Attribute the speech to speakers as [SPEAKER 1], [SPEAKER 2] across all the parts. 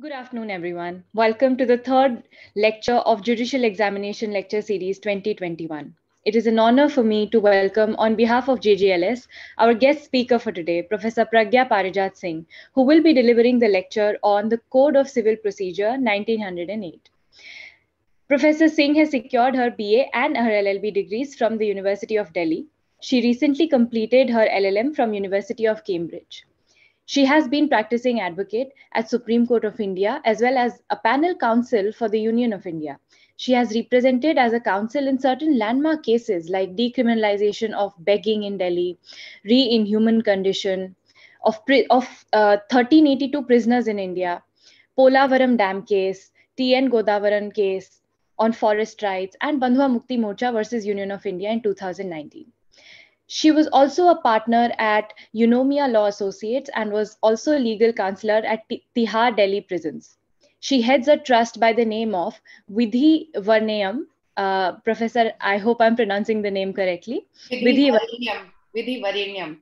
[SPEAKER 1] Good afternoon, everyone. Welcome to the third lecture of Judicial Examination Lecture Series 2021. It is an honor for me to welcome, on behalf of JGLS, our guest speaker for today, Professor Pragya Parijat Singh, who will be delivering the lecture on the Code of Civil Procedure 1908. Professor Singh has secured her BA and her LLB degrees from the University of Delhi. She recently completed her LLM from University of Cambridge. She has been practicing advocate at Supreme Court of India as well as a panel counsel for the Union of India. She has represented as a counsel in certain landmark cases like decriminalization of begging in Delhi, re-inhuman condition, of, of uh, 1382 prisoners in India, Polavaram Dam case, TN Godavarman case on forest rights, and Bandhua Mukti Morcha versus Union of India in 2019. She was also a partner at Eunomia Law Associates and was also a legal counselor at Tihar Delhi prisons. She heads a trust by the name of Vidhi Varnayam. Uh, Professor, I hope I'm pronouncing the name correctly.
[SPEAKER 2] Vidhi Varnayam. Vidhi Varnayam.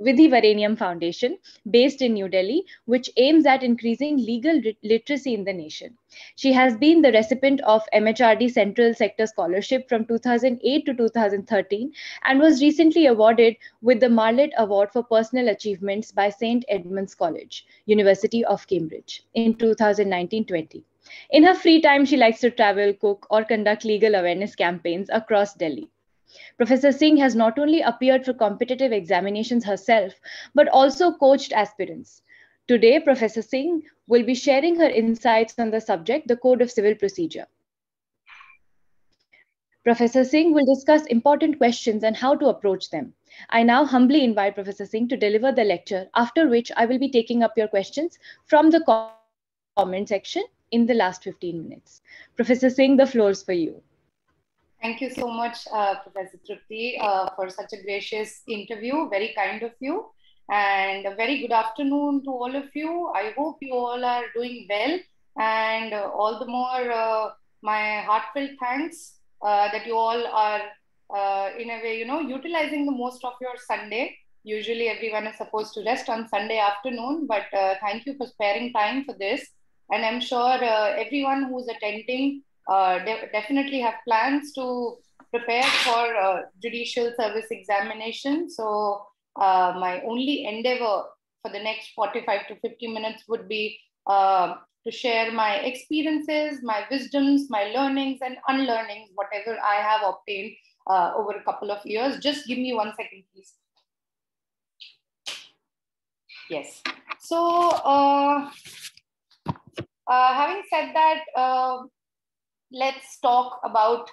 [SPEAKER 1] Vidhi Varanium Foundation, based in New Delhi, which aims at increasing legal literacy in the nation. She has been the recipient of MHRD Central Sector Scholarship from 2008 to 2013 and was recently awarded with the Marlett Award for Personal Achievements by St. Edmund's College, University of Cambridge in 2019-20. In her free time, she likes to travel, cook, or conduct legal awareness campaigns across Delhi. Professor Singh has not only appeared for competitive examinations herself, but also coached aspirants. Today, Professor Singh will be sharing her insights on the subject, the Code of Civil Procedure. Professor Singh will discuss important questions and how to approach them. I now humbly invite Professor Singh to deliver the lecture, after which I will be taking up your questions from the comment section in the last 15 minutes. Professor Singh, the floor is for you.
[SPEAKER 2] Thank you so much, uh, Professor Trupti, uh, for such a gracious interview. Very kind of you. And a very good afternoon to all of you. I hope you all are doing well. And uh, all the more, uh, my heartfelt thanks uh, that you all are, uh, in a way, you know, utilizing the most of your Sunday. Usually, everyone is supposed to rest on Sunday afternoon, but thank you for sparing time for this. And I'm sure everyone who's attending uh, de- definitely have plans to prepare for uh, judicial service examination. So uh, my only endeavor for the next 45 to 50 minutes would be uh, to share my experiences, my wisdoms, my learnings and unlearnings, whatever I have obtained uh, over a couple of years. Just give me one second, please. Yes. So, having said that, let's talk about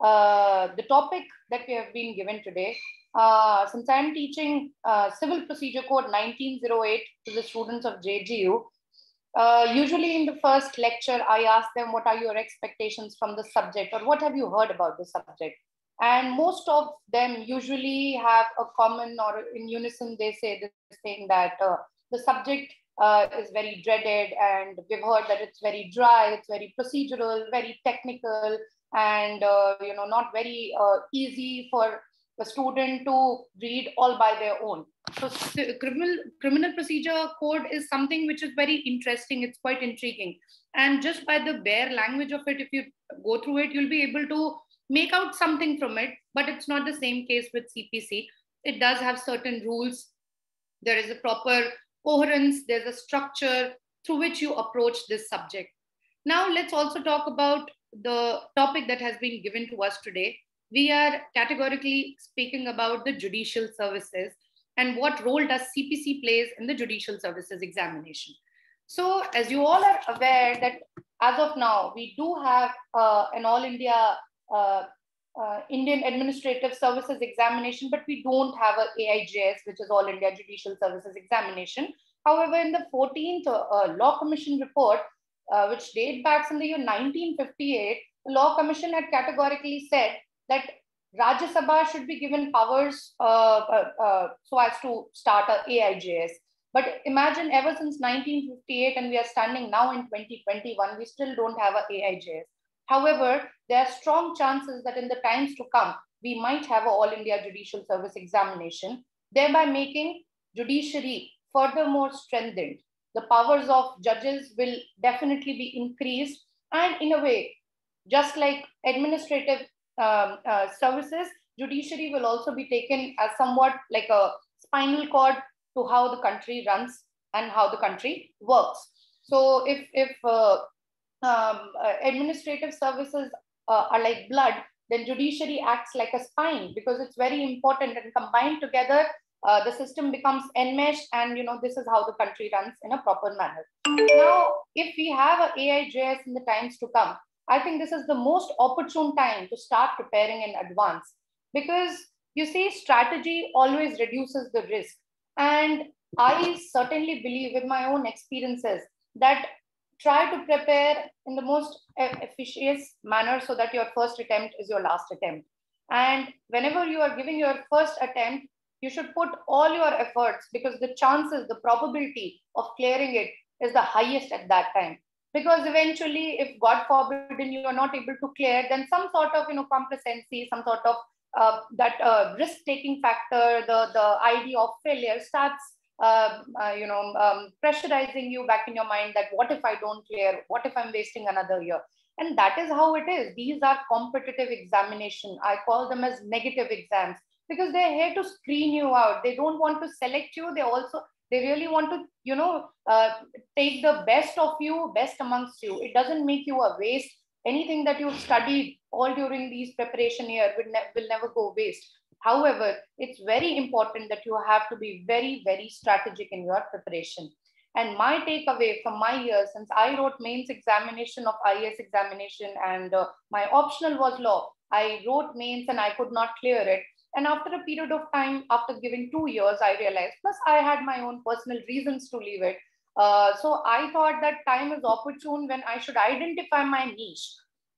[SPEAKER 2] uh, the topic that we have been given today. Uh, since I'm teaching uh, Civil Procedure Code 1908 to the students of JGU, uh, usually in the first lecture, I ask them, what are your expectations from the subject or what have you heard about the subject? And most of them usually have a common or in unison, they say this thing that uh, the subject uh, is very dreaded and we've heard that it's very dry it's very procedural very technical and uh, you know not very uh, easy for the student to read all by their own. So criminal criminal procedure code is something which is very interesting it's quite intriguing. And just by the bare language of it if you go through it you'll be able to make out something from it but it's not the same case with cpc it does have certain rules. There is a proper coherence, there's a structure through which you approach this subject. Now, let's also talk about the topic that has been given to us today. We are categorically speaking about the judicial services and what role does CPC plays in the judicial services examination. So, as you all are aware that as of now, we do have uh, an all India uh, uh, Indian Administrative Services examination, but we don't have a AIJS, which is All India Judicial Services examination. However, in the 14th uh, uh, Law Commission report, uh, which date back from the year 1958, the Law Commission had categorically said that Rajya Sabha should be given powers uh, uh, so as to start a AIJS. But imagine ever since 1958 and we are standing now in 2021, we still don't have a AIJS. However, there are strong chances that in the times to come, we might have an All India Judicial Service examination, thereby making judiciary furthermore strengthened. the powers of judges will definitely be increased. And in a way, just like administrative um, uh, services, judiciary will also be taken as somewhat like a spinal cord to how the country runs and how the country works. So if, if uh, um, uh, administrative services uh, are like blood, then judiciary acts like a spine because it's very important and combined together, uh, the system becomes enmeshed and you know this is how the country runs in a proper manner. Now, if we have a in the times to come, I think this is the most opportune time to start preparing in advance because you see strategy always reduces the risk. And I certainly believe with my own experiences that try to prepare in the most efficient manner so that your first attempt is your last attempt. And whenever you are giving your first attempt, you should put all your efforts because the chances, the probability of clearing it is the highest at that time. Because eventually, if God forbid you are not able to clear, then some sort of you know complacency, some sort of uh, that uh, risk-taking factor, the the idea of failure starts uh, uh, you know, um, pressurizing you back in your mind that what if I don't clear? What if I'm wasting another year? And that is how it is. These are competitive examination. I call them as negative exams because they're here to screen you out. They don't want to select you. They also they really want to you know uh, take the best of you, best amongst you. It doesn't make you a waste. Anything that you've studied all during these preparation year will, ne- will never go waste. However, it's very important that you have to be very, very strategic in your preparation. And my takeaway from my year, since I wrote mains examination of IAS examination and uh, my optional was law, I wrote mains and I could not clear it. And after a period of time, after giving two years, I realized, plus I had my own personal reasons to leave it. Uh, so I thought that time is opportune when I should identify my niche.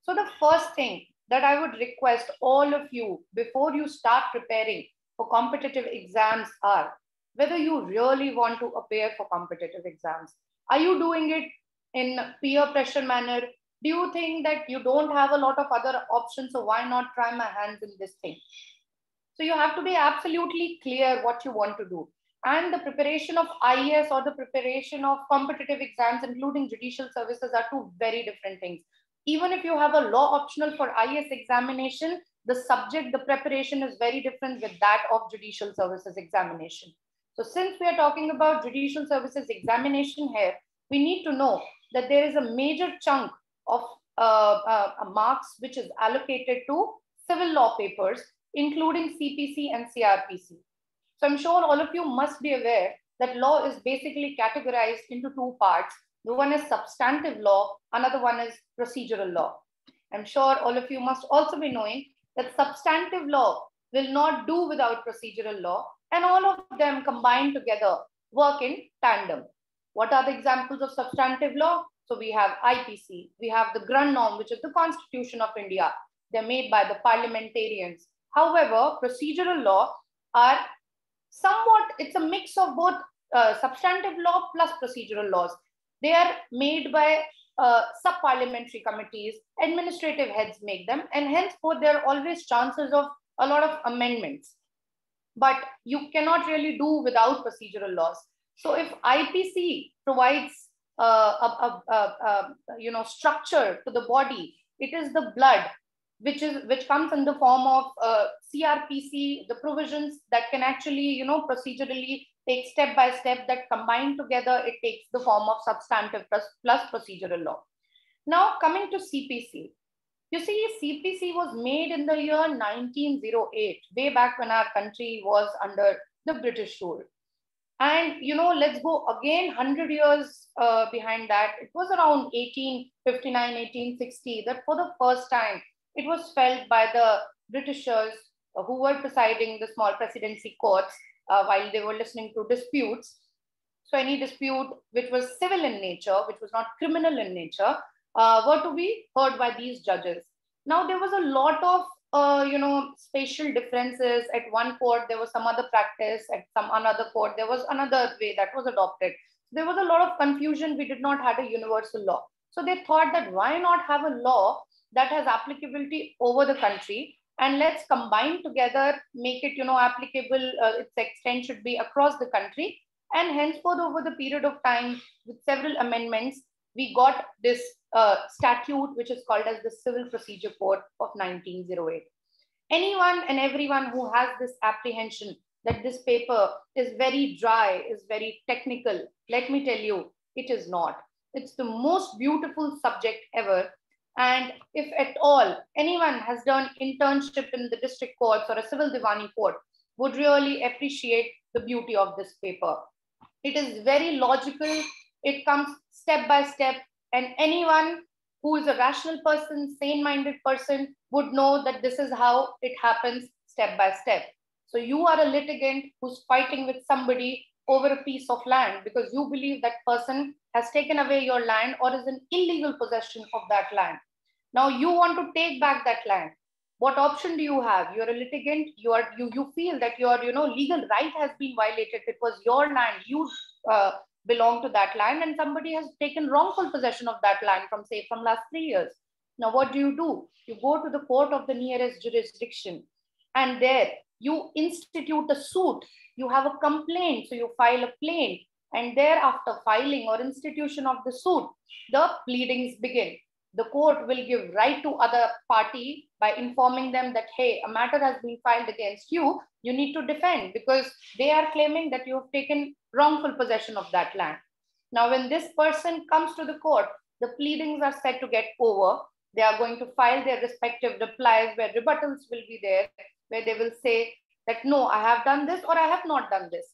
[SPEAKER 2] So the first thing that I would request all of you before you start preparing for competitive exams are whether you really want to appear for competitive exams. Are you doing it in peer pressure manner? Do you think that you don't have a lot of other options? So why not try my hands in this thing? So you have to be absolutely clear what you want to do. And the preparation of IAS or the preparation of competitive exams, including judicial services, are two very different things even if you have a law optional for IAS examination, the subject, the preparation is very different with that of judicial services examination. So since we are talking about judicial services examination here, we need to know that there is a major chunk of uh, uh, marks which is allocated to civil law papers, including CPC and CRPC. So I'm sure all of you must be aware that law is basically categorized into two parts, the one is substantive law, another one is procedural law. I'm sure all of you must also be knowing that substantive law will not do without procedural law, and all of them combined together work in tandem. What are the examples of substantive law? So we have IPC, we have the Grundnorm, which is the Constitution of India. They're made by the parliamentarians. However, procedural law are somewhat, it's a mix of both uh, substantive law plus procedural laws. They are made by uh, sub-parliamentary committees, administrative heads make them, and henceforth there are always chances of a lot of amendments. But you cannot really do without procedural laws. So if IPC provides uh, a, a, a, you know structure to the body, it is the blood which is which comes in the form of uh, CRPC, the provisions that can actually you know procedurally take step by step that combined together, it takes the form of substantive plus, plus procedural law. Now coming to CPC. You see, CPC was made in the year 1908, way back when our country was under the British rule. And, you know, let's go again 100 years uh, behind that. It was around 1859, 1860 that for the first time, it was felt by the Britishers who were presiding the small presidency courts uh, while they were listening to disputes. So any dispute which was civil in nature, which was not criminal in nature, uh, were to be heard by these judges. Now there was a lot of uh, you know spatial differences. At one court there was some other practice. At some another court there was another way that was adopted. There was a lot of confusion. We did not have a universal law. So they thought that why not have a law that has applicability over the country and let's combine together, make it, you know, applicable, uh, its extent should be across the country. And henceforth, over the period of time, with several amendments, we got this uh, statute, which is called as the Civil Procedure Code of 1908. Anyone and everyone who has this apprehension that this paper is very dry, is very technical, let me tell you, it is not. It's the most beautiful subject ever. And if at all anyone has done internship in the district courts or a civil divani court, would really appreciate the beauty of this paper. It is very logical. It comes step by step. And anyone who is a rational person, sane minded person would know that this is how it happens step by step. So you are a litigant who's fighting with somebody over a piece of land because you believe that person has taken away your land or is in illegal possession of that land. Now you want to take back that land. What option do you have? You're a litigant. You are you you feel that your you know legal right has been violated. It was your land. You uh, belong to that land, and somebody has taken wrongful possession of that land from say from last three years. Now what do you do? You go to the court of the nearest jurisdiction, and there you institute a suit. You have a complaint, so you file a plaint and thereafter filing or institution of the suit, the pleadings begin. The court will give right to other party by informing them that, hey, a matter has been filed against you. You need to defend because they are claiming that you have taken wrongful possession of that land. Now, when this person comes to the court, the pleadings are set to get over. They are going to file their respective replies where rebuttals will be there, where they will say that, no, I have done this or I have not done this.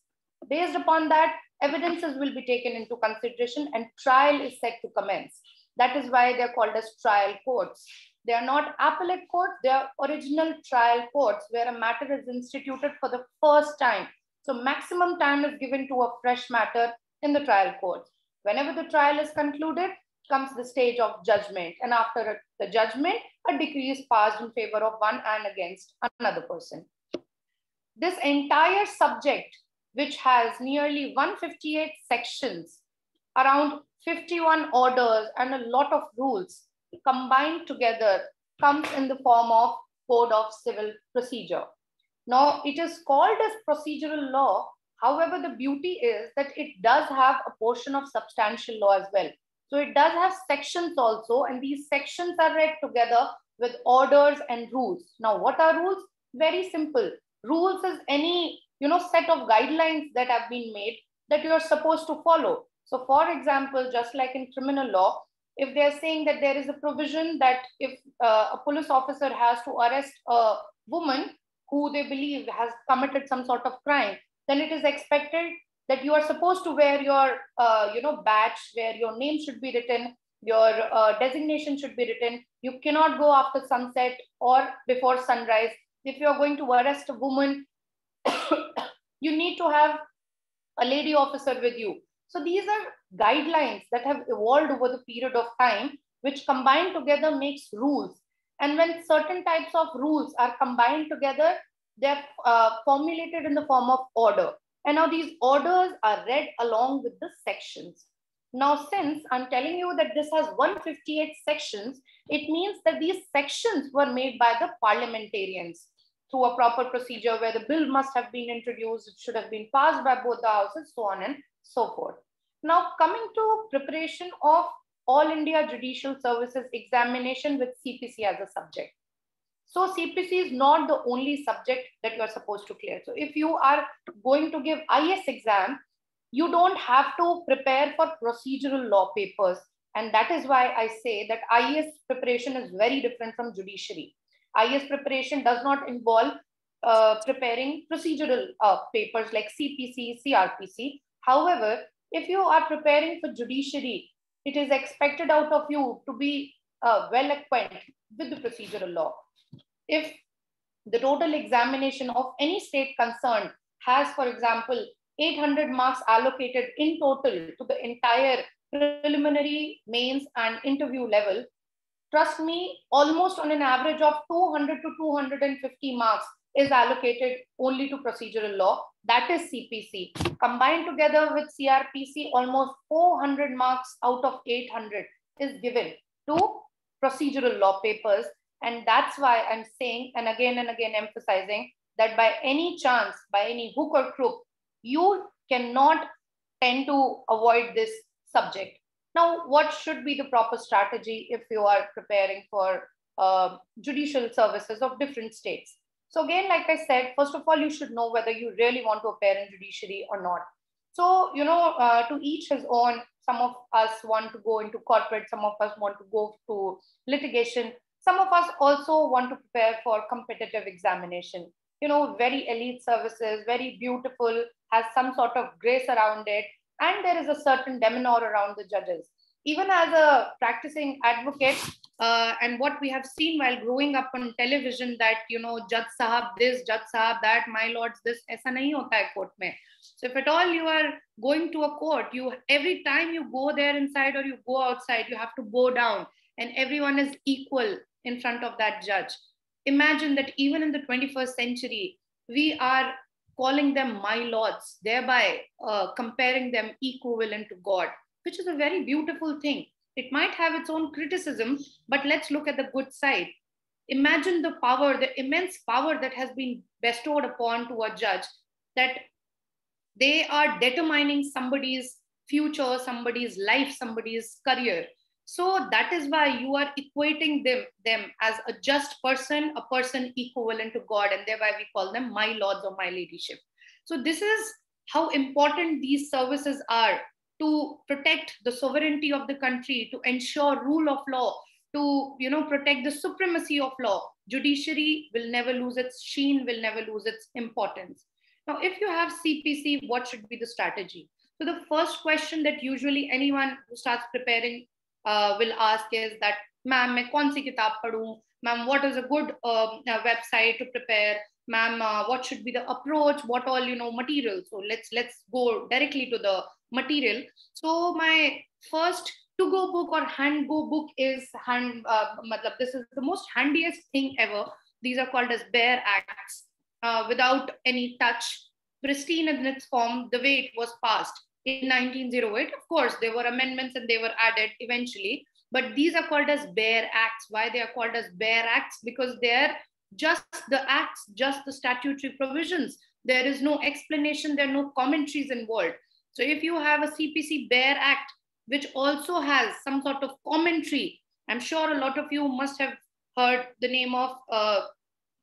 [SPEAKER 2] Based upon that, evidences will be taken into consideration and trial is set to commence. That is why they're called as trial courts. They are not appellate courts, they are original trial courts where a matter is instituted for the first time. So maximum time is given to a fresh matter in the trial courts. Whenever the trial is concluded, comes the stage of judgment. And after the judgment, a decree is passed in favor of one and against another person. This entire subject which has nearly 158 sections, around 51 orders, and a lot of rules combined together comes in the form of Code of Civil Procedure. Now, it is called as procedural law. However, the beauty is that it does have a portion of substantial law as well. So it does have sections also, and these sections are read together with orders and rules. Now, what are rules? Very simple. Rules is any you know set of guidelines that have been made that you're supposed to follow so for example just like in criminal law if they're saying that there is a provision that if uh, a police officer has to arrest a woman who they believe has committed some sort of crime then it is expected that you are supposed to wear your uh, you know badge where your name should be written your uh, designation should be written you cannot go after sunset or before sunrise if you're going to arrest a woman you need to have a lady officer with you. So these are guidelines that have evolved over the period of time, which combined together makes rules. And when certain types of rules are combined together, they're uh, formulated in the form of order. And now these orders are read along with the sections. Now, since I'm telling you that this has 158 sections, it means that these sections were made by the parliamentarians through a proper procedure where the bill must have been introduced, it should have been passed by both the houses, so on and so forth. Now, coming to preparation of All India Judicial Services examination with CPC as a subject. So CPC is not the only subject that you are supposed to clear. So if you are going to give IS exam, you don't have to prepare for procedural law papers. And that is why I say that IS preparation is very different from judiciary. IS preparation does not involve uh, preparing procedural uh, papers like CPC, CRPC. However, if you are preparing for judiciary, it is expected out of you to be uh, well acquainted with the procedural law. If the total examination of any state concerned has, for example, 800 marks allocated in total to the entire preliminary, mains, and interview level, trust me, almost on an average of 200 to 250 marks is allocated only to procedural law. That is CPC. Combined together with CRPC, almost 400 marks out of 800 is given to procedural law papers. And that's why I'm saying, and again and again emphasizing, that by any chance, by any hook or crook, you cannot tend to avoid this subject. Now, what should be the proper strategy if you are preparing for uh, judicial services of different states? So again, like I said, first of all, you should know whether you really want to appear in judiciary or not. So, you know, uh, to each his own, some of us want to go into corporate, some of us want to go to litigation. Some of us also want to prepare for competitive examination. You know, very elite services, very beautiful, has some sort of grace around it. And there is a certain demeanor around the judges. Even as a practicing advocate, uh, and what we have seen while growing up on television that, you know, Judge Sahab this, Judge Sahab that, my lords this, aisa nahi hota hai court mein. So if at all you are going to a court, you every time you go there inside or you go outside, you have to bow down and everyone is equal in front of that judge. Imagine that even in the 21st century, we are calling them my lords, thereby uh, comparing them equivalent to God, which is a very beautiful thing. It might have its own criticism, but let's look at the good side. Imagine the power, the immense power that has been bestowed upon to a judge that they are determining somebody's future, somebody's life, somebody's career. So that is why you are equating them, them as a just person, a person equivalent to God, and thereby we call them my lords or my ladyship. So this is how important these services are to protect the sovereignty of the country, to ensure rule of law, to you know protect the supremacy of law. Judiciary will never lose its sheen, will never lose its importance. Now, if you have CPC, what should be the strategy? So the first question that usually anyone who starts preparing uh, will ask is that, ma'am, मैं कौन सी किताब पढ़ूं? Ma'am, what is a good uh, website to prepare? Ma'am, uh, what should be the approach? What all you know material? So let's let's go directly to the material. So my first to go book or hand go book is hand. Uh, this is the most handiest thing ever. These are called as bare acts uh, without any touch, pristine in its form, the way it was passed in 1908. Of course, there were amendments and they were added eventually, but these are called as bare acts. Why they are called as bare acts? Because they're just the acts, just the statutory provisions. There is no explanation, there are no commentaries involved. So if you have a CPC bare act, which also has some sort of commentary, I'm sure a lot of you must have heard the name of uh,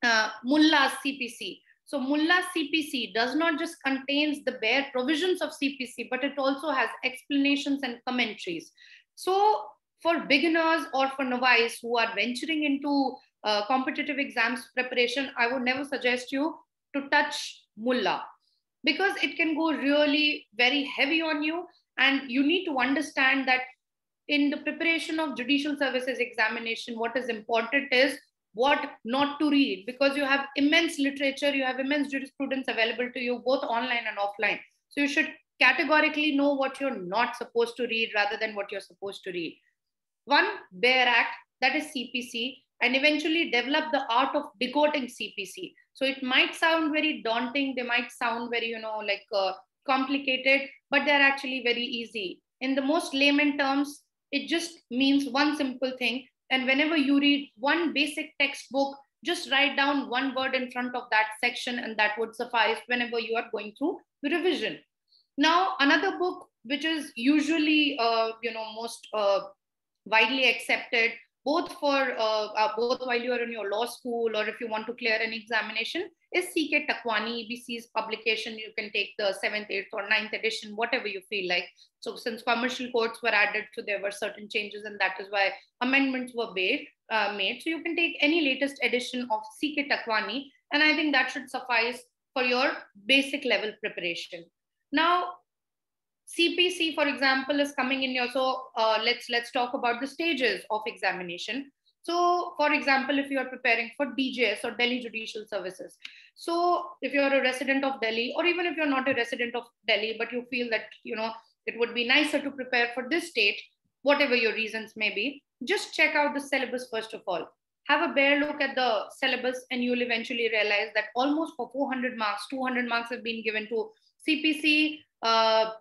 [SPEAKER 2] uh, Mulla's CPC. So Mulla's CPC does not just contains the bare provisions of CPC, but it also has explanations and commentaries. So for beginners or for novice who are venturing into uh, competitive exams preparation, I would never suggest you to touch Mulla because it can go really very heavy on you. And you need to understand that in the preparation of judicial services examination, what is important is what not to read because you have immense literature, you have immense jurisprudence available to you both online and offline. So you should categorically know what you're not supposed to read rather than what you're supposed to read. One, bare act, that is CPC, and eventually develop the art of decoding CPC. So it might sound very daunting, they might sound very, you know, like uh, complicated, but they're actually very easy. In the most layman terms, it just means one simple thing and whenever you read one basic textbook, just write down one word in front of that section, and that would suffice whenever you are going through the revision. Now, another book which is usually, uh, you know, most uh, widely accepted both for uh, uh, both while you are in your law school or if you want to clear an examination is CK Takwani, EBC's publication. You can take the seventh, eighth, or ninth edition, whatever you feel like. So since commercial courts were added, so there were certain changes, and that is why amendments were made. Uh, made. So you can take any latest edition of CK Takwani, and I think that should suffice for your basic level preparation. Now, CPC, for example, is coming in here. So uh, let's let's talk about the stages of examination. So, for example, if you are preparing for DJS or Delhi Judicial Services, so if you're a resident of Delhi, or even if you're not a resident of Delhi, but you feel that you know it would be nicer to prepare for this state, whatever your reasons may be, just check out the syllabus first of all. Have a bare look at the syllabus, and you'll eventually realize that almost for 400 marks, 200 marks have been given to CPC, uh,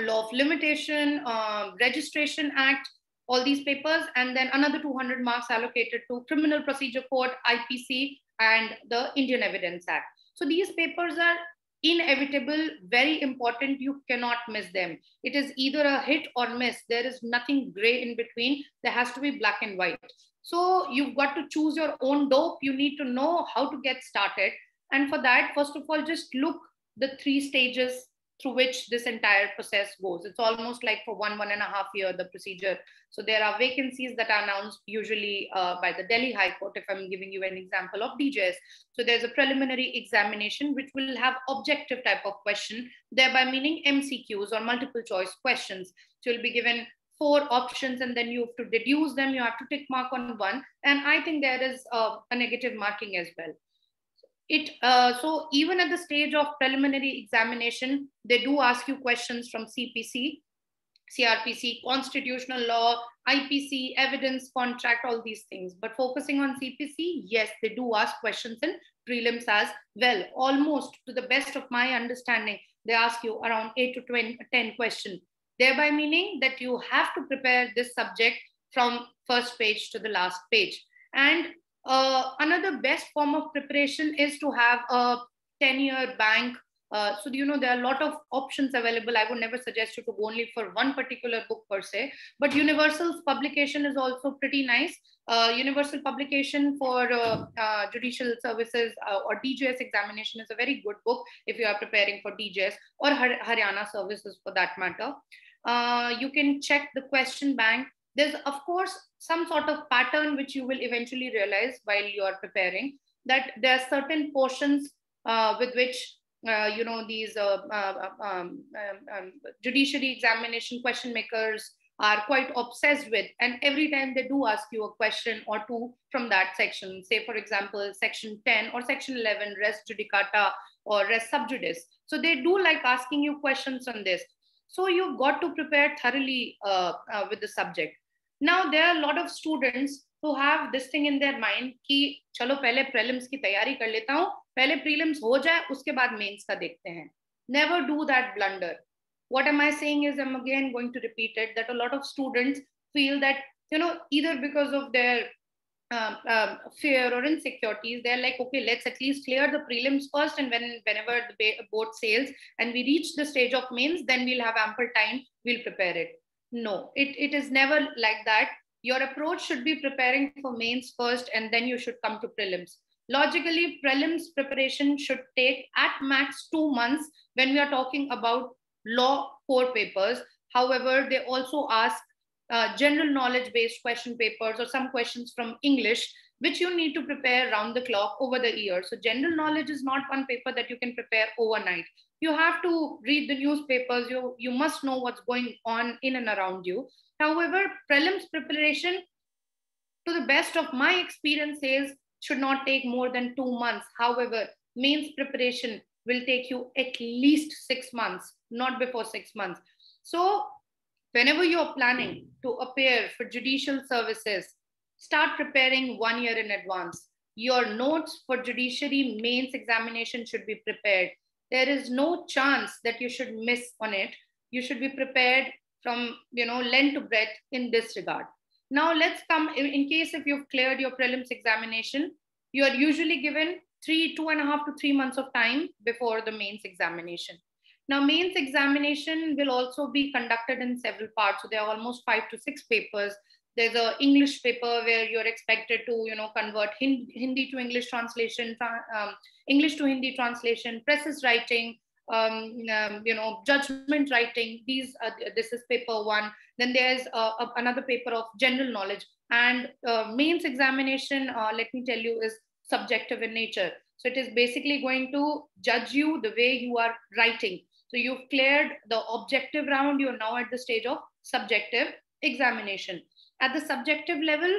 [SPEAKER 2] law of limitation, uh, registration act, all these papers, and then another 200 marks allocated to criminal procedure code, IPC, and the Indian Evidence Act. So these papers are inevitable, very important. You cannot miss them. It is either a hit or miss. There is nothing gray in between. There has to be black and white. So you've got to choose your own dope. You need to know how to get started. And for that, first of all, just look the three stages through which this entire process goes. It's almost like for one, one and a half year, the procedure. So there are vacancies that are announced usually uh, by the Delhi High Court, if I'm giving you an example of DJS. So there's a preliminary examination, which will have objective type of question, thereby meaning MCQs or multiple choice questions. So you'll be given four options and then you have to deduce them. You have to tick mark on one. And I think there is uh, a negative marking as well it uh, so even at the stage of preliminary examination they do ask you questions from cpc crpc constitutional law ipc evidence contract all these things. But focusing on cpc yes they do ask questions in prelims as well. Almost to the best of my understanding they ask you around 8 to 20, 10 questions. Thereby meaning that you have to prepare this subject from first page to the last page. And uh, another best form of preparation is to have a 10 year bank. Uh, so, you know, there are a lot of options available. I would never suggest you to go only for one particular book per se, but Universal's publication is also pretty nice. Uh, universal publication for uh, uh, judicial services uh, or DJS examination is a very good book if you are preparing for DJS or Har- Haryana services for that matter. you can check the question bank there's of course some sort of pattern which you will eventually realize while you are preparing that there are certain portions uh, with which uh, you know these uh, uh um, um, um, judiciary examination question makers are quite obsessed with. And every time they do ask you a question or two from that section say for example section 10 or section 11 res judicata or res sub judice so they do like asking you questions on this. So you've got to prepare thoroughly uh, uh, with the subject now there are a lot of students who have this thing in their mind कि चलो पहले prelims की तैयारी कर लेता हूँ पहले prelims हो जाए उसके बाद mains का देखते हैं never do that blunder what am i saying is i'm again going to repeat it that a lot of students feel that you know either because of their um, um, fear or insecurities they're like okay let's at least clear the prelims first and when whenever the board sails and we reach the stage of mains then we'll have ample time we'll prepare it no, it, it is never like that. Your approach should be preparing for mains first, and then you should come to prelims. Logically, prelims preparation should take at max two months when we are talking about law core papers. However, they also ask uh, general knowledge based question papers or some questions from English, which you need to prepare round the clock over the year. So, general knowledge is not one paper that you can prepare overnight you have to read the newspapers. You you must know what's going on in and around you. However prelims preparation to the best of my experience is should not take more than 2 months. However mains preparation will take you at least 6 months not before 6 months. So whenever you're planning to appear for judicial services start preparing one year in advance. Your notes for judiciary mains examination should be prepared there is no chance that you should miss on it. You should be prepared from, you know, length to breadth in this regard. Now let's come, in case if you've cleared your prelims examination, you are usually given three, two and a half to three months of time before the mains examination. Now, mains examination will also be conducted in several parts. So there are almost five to six papers. There's a English paper where you're expected to, you know, convert Hindi to English translation, um, English to Hindi translation, précis writing, um, um, you know, judgment writing. These uh, this is paper one. Then there's uh, another paper of general knowledge. And uh, mains examination, uh, let me tell you, is subjective in nature. So it is basically going to judge you the way you are writing. So you've cleared the objective round. You're now at the stage of subjective examination. At the subjective level,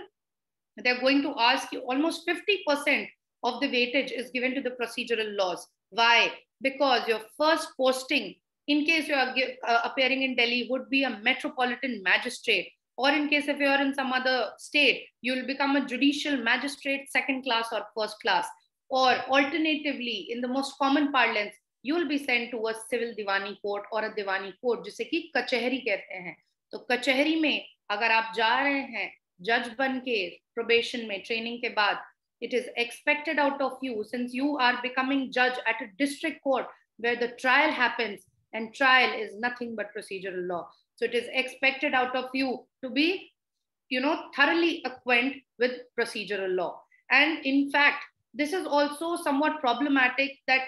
[SPEAKER 2] they're going to ask you almost 50% of the weightage is given to the procedural laws. Why? Because your first posting, in case you are uh, appearing in Delhi, would be a metropolitan magistrate. Or in case if you are in some other state, you will become a judicial magistrate, second class or first class. Or alternatively, in the most common parlance, you will be sent to a civil diwani court or a diwani court, जिसे कि कचहरी कहते हैं तो कचहरी में अगर आप जा रहे हैं जज बन के प्रोबेशन में ट्रेनिंग के बाद it is expected out of you since you are becoming judge at a district court where the trial happens and trial is nothing but procedural law. So it is expected out of you to be, you know, thoroughly acquainted with procedural law. And in fact, this is also somewhat problematic that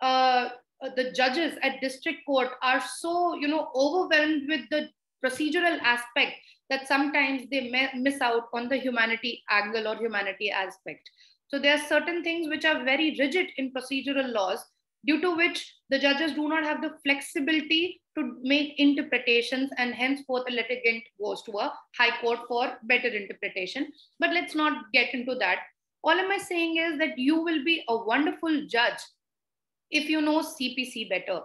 [SPEAKER 2] uh, the judges at district court are so, you know, overwhelmed with the procedural aspect that sometimes they miss out on the humanity angle or humanity aspect. So there are certain things which are very rigid in procedural laws, due to which the judges do not have the flexibility to make interpretations, and henceforth a litigant goes to a high court for better interpretation. But let's not get into that. All am I saying is that you will be a wonderful judge if you know CPC better.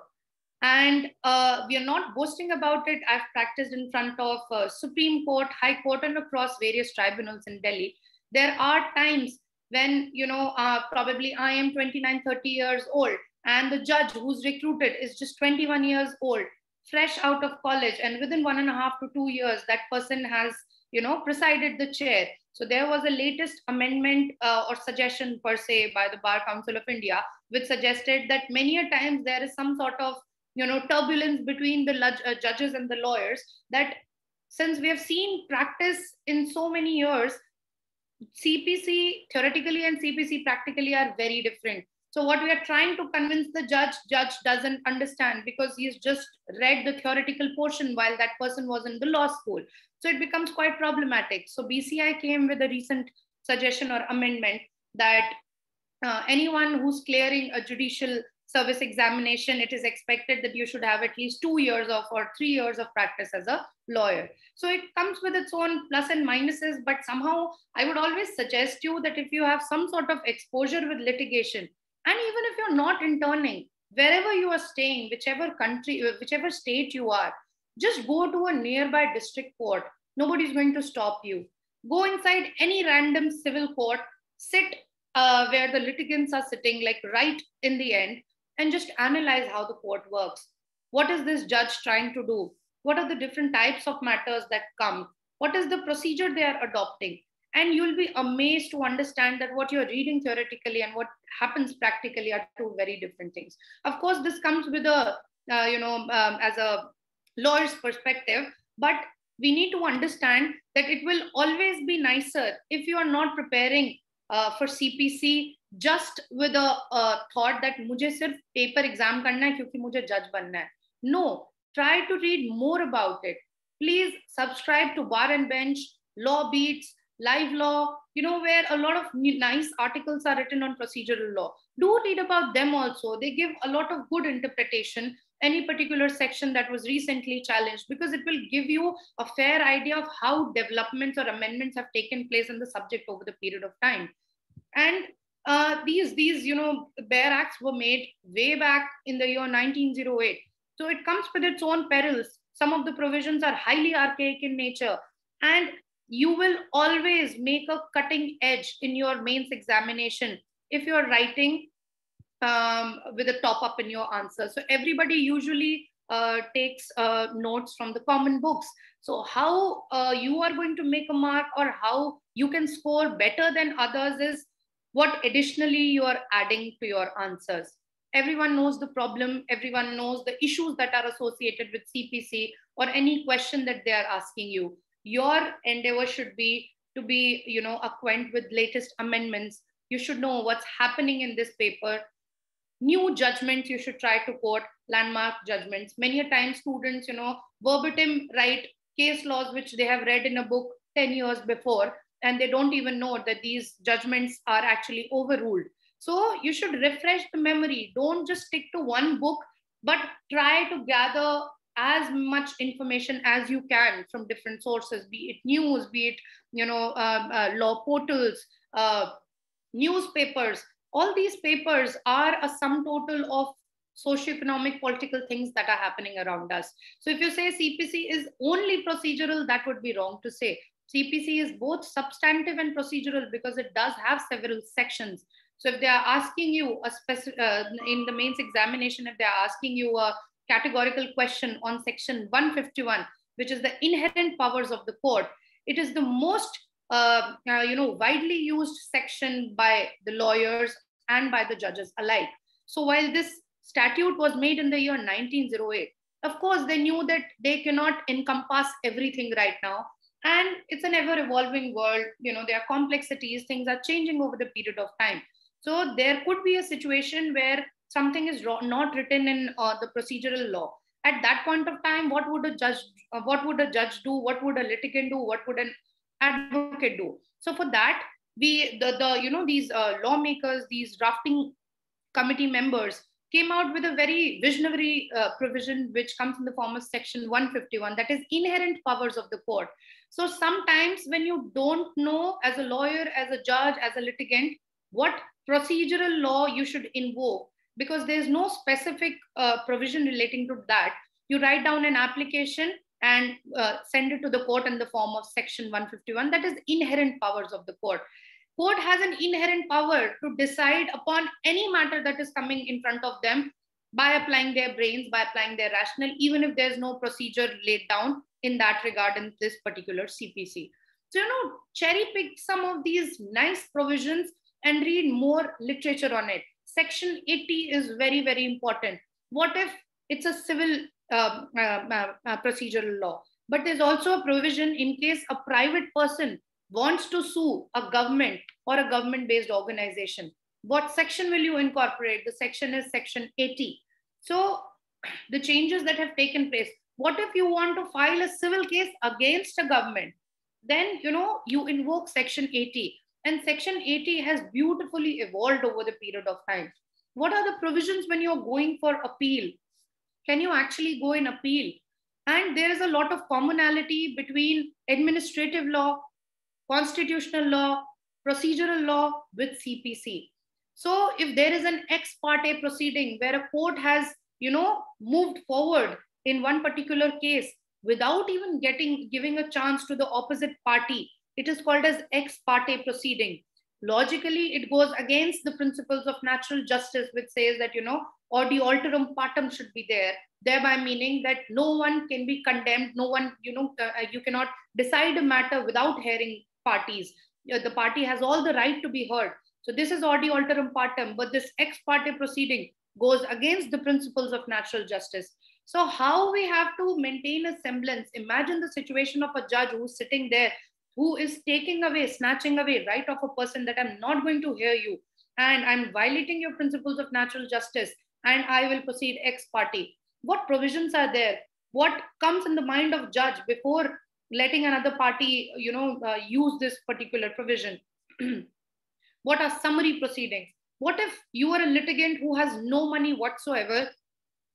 [SPEAKER 2] And uh, we are not boasting about it. I've practiced in front of uh, Supreme Court, High Court, and across various tribunals in Delhi. There are times when, you know, uh, probably I am 29, 30 years old, and the judge who's recruited is just 21 years old, fresh out of college, and within one and a half to two years, that person has, you know, presided the chair. So there was a latest amendment uh, or suggestion per se by the Bar Council of India, which suggested that many a times there is some sort of you know turbulence between the uh, judges and the lawyers that since we have seen practice in so many years cpc theoretically and cpc practically are very different. So what we are trying to convince the judge judge doesn't understand because he's just read the theoretical portion while that person was in the law school. So it becomes quite problematic. So bci came with a recent suggestion or amendment that uh, anyone who's clearing a judicial service examination, it is expected that you should have at least two years of or three years of practice as a lawyer. So it comes with its own plus and minuses, but somehow I would always suggest you that if you have some sort of exposure with litigation, and even if you're not interning, wherever you are staying, whichever country, whichever state you are, just go to a nearby district court. Nobody's going to stop you. Go inside any random civil court, sit uh, where the litigants are sitting, like right in the end, and just analyze how the court works. What is this judge trying to do? What are the different types of matters that come? What is the procedure they are adopting? And you'll be amazed to understand that what you're reading theoretically and what happens practically are two very different things. Of course, this comes with a, uh, you know, um, as a lawyer's perspective, but we need to understand that it will always be nicer if you are not preparing uh, for CPC just with a, a thought that मुझे सिर्फ paper exam करना है क्योंकि मुझे judge बनना है. No, try to read more about it. Please subscribe to Bar and Bench, Law Beats, Live Law, you know, where a lot of nice articles are written on procedural law. Do read about them also. They give a lot of good interpretation any particular section that was recently challenged because it will give you a fair idea of how developments or amendments have taken place in the subject over the period of time and uh, these these you know bare acts were made way back in the year 1908 so it comes with its own perils. Some of the provisions are highly archaic in nature. And you will always make a cutting edge in your mains examination if you're writing um, with a top up in your answer. So everybody usually uh, takes uh, notes from the common books. So how uh, you are going to make a mark or how you can score better than others is what additionally you are adding to your answers. Everyone knows the problem, everyone knows the issues that are associated with CPC or any question that they are asking you. Your endeavor should be to be, you know, acquainted with latest amendments. You should know what's happening in this paper. New judgments you should try to quote, landmark judgments. Many a time students, you know, verbatim write case laws which they have read in a book 10 years before and they don't even know that these judgments are actually overruled. So you should refresh the memory. Don't just stick to one book, but try to gather as much information as you can from different sources, be it news, be it you know uh, uh, law portals, uh, newspapers. All these papers are a sum total of socioeconomic political things that are happening around us. So if you say CPC is only procedural, that would be wrong to say. CPC is both substantive and procedural because it does have several sections. So if they are asking you a specific uh, in the mains examination, if they are asking you a categorical question on section 151, which is the inherent powers of the court, it is the most uh, uh, you know widely used section by the lawyers and by the judges alike. So while this statute was made in the year 1908. Of course, they knew that they cannot encompass everything right now. And it's an ever evolving world. You know, there are complexities, things are changing over the period of time. So there could be a situation where something is not written in uh, the procedural law. At that point of time, what would a judge, uh, what would a judge do? What would a litigant do? What would an advocate do? So for that, we the the you know these uh, lawmakers, these drafting committee members came out with a very visionary uh, provision which comes in the form of section 151 that is inherent powers of the court so sometimes when you don't know as a lawyer as a judge as a litigant what procedural law you should invoke because there's no specific uh, provision relating to that. You write down an application and uh, send it to the court in the form of section 151 that is inherent powers of the court. Court has an inherent power to decide upon any matter that is coming in front of them by applying their brains, by applying their rationale, even if there's no procedure laid down in that regard in this particular CPC. So, you know, cherry pick some of these nice provisions and read more literature on it. Section 80 is very, very important. What if it's a civil uh, uh, uh, procedural law? But there's also a provision in case a private person wants to sue a government or a government based organization, what section will you incorporate? The section is section 80. So the changes that have taken place, what if you want to file a civil case against a government? Then, you know, you invoke section 80 and section 80 has beautifully evolved over the period of time. What are the provisions when you're going for appeal? Can you actually go in appeal? And there is a lot of commonality between administrative law, constitutional law, procedural law with CPC. So if there is an ex parte proceeding where a court has, you know, moved forward in one particular case without even getting giving a chance to the opposite party, it is called as ex parte proceeding. Logically, it goes against the principles of natural justice, which says that, you know, audi alteram partem should be there, thereby meaning that no one can be condemned, no one, you know, uh, you cannot decide a matter without hearing parties. The party has all the right to be heard. So this is audi alteram partem, but this ex parte proceeding goes against the principles of natural justice. So how we have to maintain a semblance? Imagine the situation of a judge who's sitting there, who is taking away, snatching away right of a person that I'm not going to hear you, and I'm violating your principles of natural justice, and I will proceed ex parte. What provisions are there? What comes in the mind of judge before letting another party, you know, uh, use this particular provision. what are summary proceedings? What if you are a litigant who has no money whatsoever?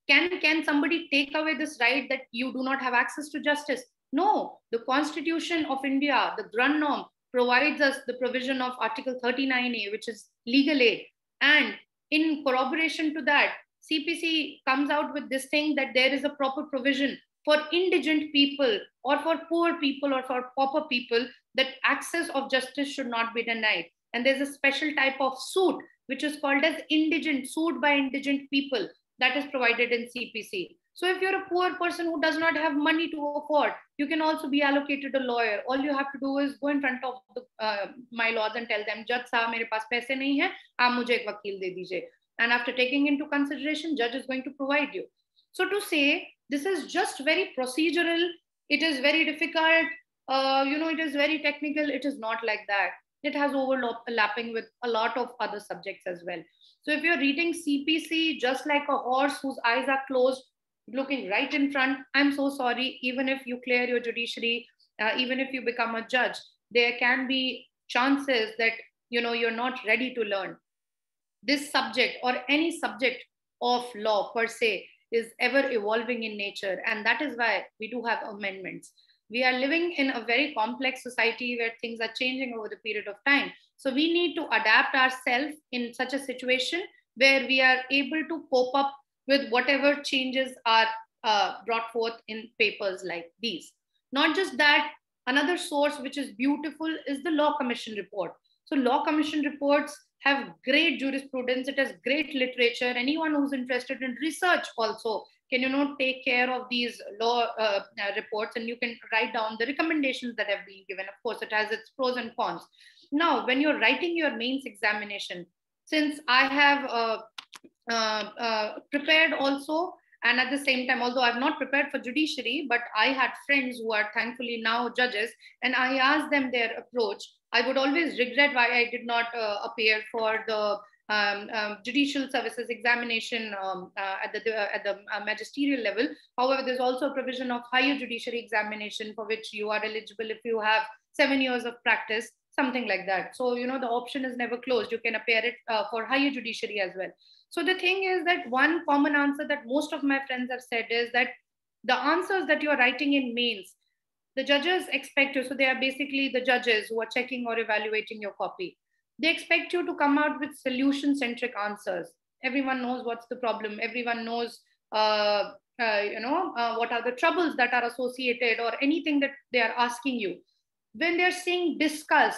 [SPEAKER 2] Can, can somebody take away this right that you do not have access to justice? No, the Constitution of India, the Grundnorm, provides us the provision of Article 39A, which is legal aid. And in corroboration to that, CPC comes out with this thing that there is a proper provision for indigent people or for poor people or for pauper people that access of justice should not be denied and there's a special type of suit which is called as indigent suit by indigent people that is provided in cpc so if you're a poor person who does not have money to afford you can also be allocated a lawyer all you have to do is go in front of the, uh, my laws and tell them judge saab mere paas paise nahi hai aap mujhe ek vakil de dijiye and after taking into consideration judge is going to provide you so to say this is just very procedural. It is very difficult. Uh, you know, it is very technical. It is not like that. It has overlapping with a lot of other subjects as well. So if you're reading CPC just like a horse whose eyes are closed, looking right in front, I'm so sorry. Even if you clear your judiciary, uh, even if you become a judge, there can be chances that you know you're not ready to learn this subject or any subject of law per se is ever evolving in nature. And that is why we do have amendments. We are living in a very complex society where things are changing over the period of time. So we need to adapt ourselves in such a situation where we are able to cope up with whatever changes are uh, brought forth in papers like these. Not just that, another source which is beautiful is the Law Commission report. So Law Commission reports have great jurisprudence it has great literature anyone who's interested in research also can you know take care of these law uh, uh, reports and you can write down the recommendations that have been given? Of course it has its pros and cons. Now when you're writing your mains examination since i have uh, uh, uh, prepared also and at the same time although i've not prepared for judiciary but i had friends who are thankfully now judges and i asked them their approach i would always regret why i did not uh, appear for the um, um, judicial services examination um, uh, at the uh, at the uh, magisterial level. However, there's also a provision of higher judiciary examination for which you are eligible if you have seven years of practice, something like that. So you know the option is never closed. You can appear it uh, for higher judiciary as well. So the thing is that one common answer that most of my friends have said is that the answers that you are writing in mains, the judges expect you. So they are basically the judges who are checking or evaluating your copy. They expect you to come out with solution centric answers. Everyone knows what's the problem. Everyone knows, uh, uh, you know, uh, what are the troubles that are associated or anything that they are asking you. When they're saying discuss,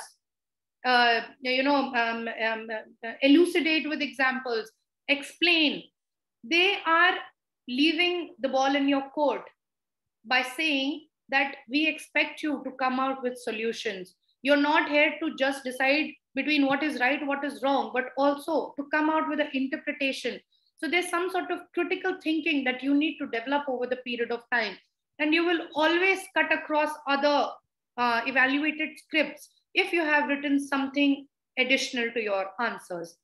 [SPEAKER 2] uh, you know, um, um, uh, elucidate with examples, explain, they are leaving the ball in your court by saying that we expect you to come out with solutions. You're not here to just decide between what is right, what is wrong, but also to come out with an interpretation. So there's some sort of critical thinking that you need to develop over the period of time. And you will always cut across other uh, evaluated scripts if you have written something additional to your answers.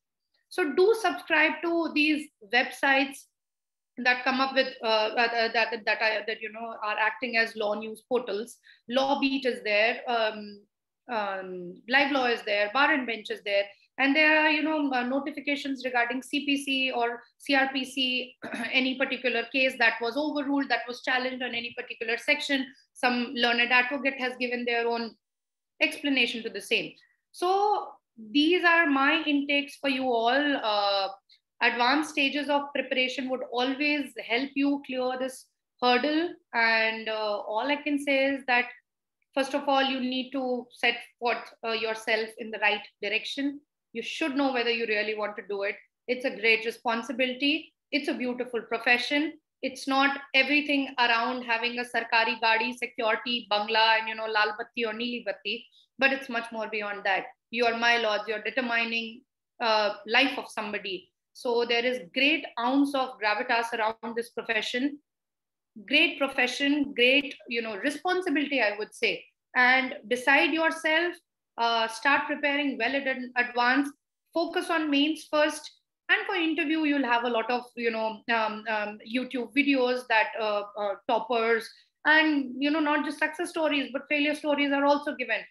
[SPEAKER 2] So do subscribe to these websites that come up with uh, that that that, I, that you know are acting as law news portals. Lawbeat is there. Um, um, live law is there, bar and bench is there, and there are you know uh, notifications regarding CPC or CRPC, any particular case that was overruled, that was challenged on any particular section. Some learned advocate has given their own explanation to the same. So these are my intakes for you all. Uh, advanced stages of preparation would always help you clear this hurdle, and uh, all I can say is that first of all you need to set what uh, yourself in the right direction. You should know whether you really want to do it. It's a great responsibility. It's a beautiful profession. It's not everything around having a sarkari gadi security bangla and you know lal batti or neeli batti but it's much more beyond that. You are my lords you're determining uh, life of somebody. So there is great ounce of gravitas around this profession great profession great you know responsibility i would say. And decide yourself uh, start preparing well in advance focus on mains first. And for interview you'll have a lot of you know um, um, youtube videos that uh, uh, toppers. And you know not just success stories but failure stories are also given.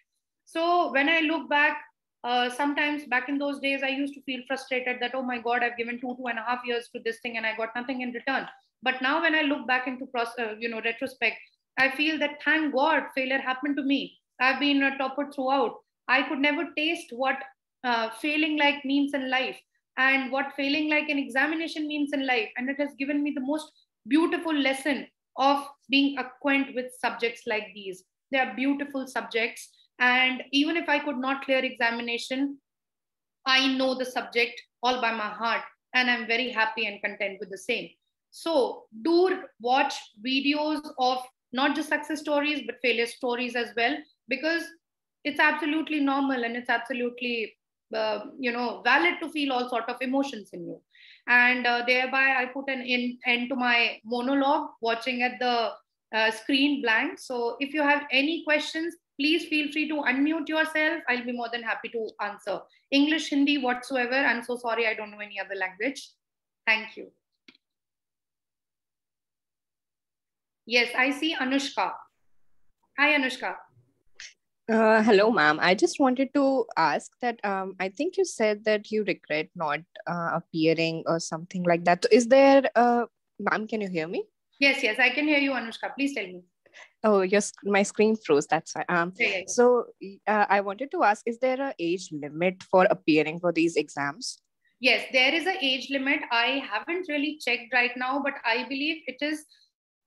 [SPEAKER 2] So when i look back uh, sometimes back in those days i used to feel frustrated that oh my god i've given two two and a half years to this thing and i got nothing in return but now when i look back into uh, you know retrospect i feel that thank god failure happened to me. I've been a topper throughout. I could never taste what uh, failing like means in life and what failing like an examination means in life. And it has given me the most beautiful lesson of being acquainted with subjects like these. They are beautiful subjects. And even if i could not clear examination i know the subject all by my heart. And i'm very happy and content with the same so do watch videos of not just success stories, but failure stories as well, because it's absolutely normal and it's absolutely, uh, you know, valid to feel all sort of emotions in you. And uh, thereby I put an in, end to my monologue watching at the uh, screen blank. So if you have any questions, please feel free to unmute yourself. I'll be more than happy to answer. English, Hindi, whatsoever. I'm so sorry, I don't know any other language. Thank you. Yes, I see Anushka. Hi, Anushka.
[SPEAKER 3] Uh, hello, ma'am. I just wanted to ask that um, I think you said that you regret not uh, appearing or something like that. Is there, uh, ma'am, can you hear me?
[SPEAKER 2] Yes, yes, I can hear you, Anushka. Please tell me.
[SPEAKER 3] Oh, your my screen froze. That's why. Um, yeah, yeah, yeah. So uh, I wanted to ask: Is there a age limit for appearing for these exams?
[SPEAKER 2] Yes, there is an age limit. I haven't really checked right now, but I believe it is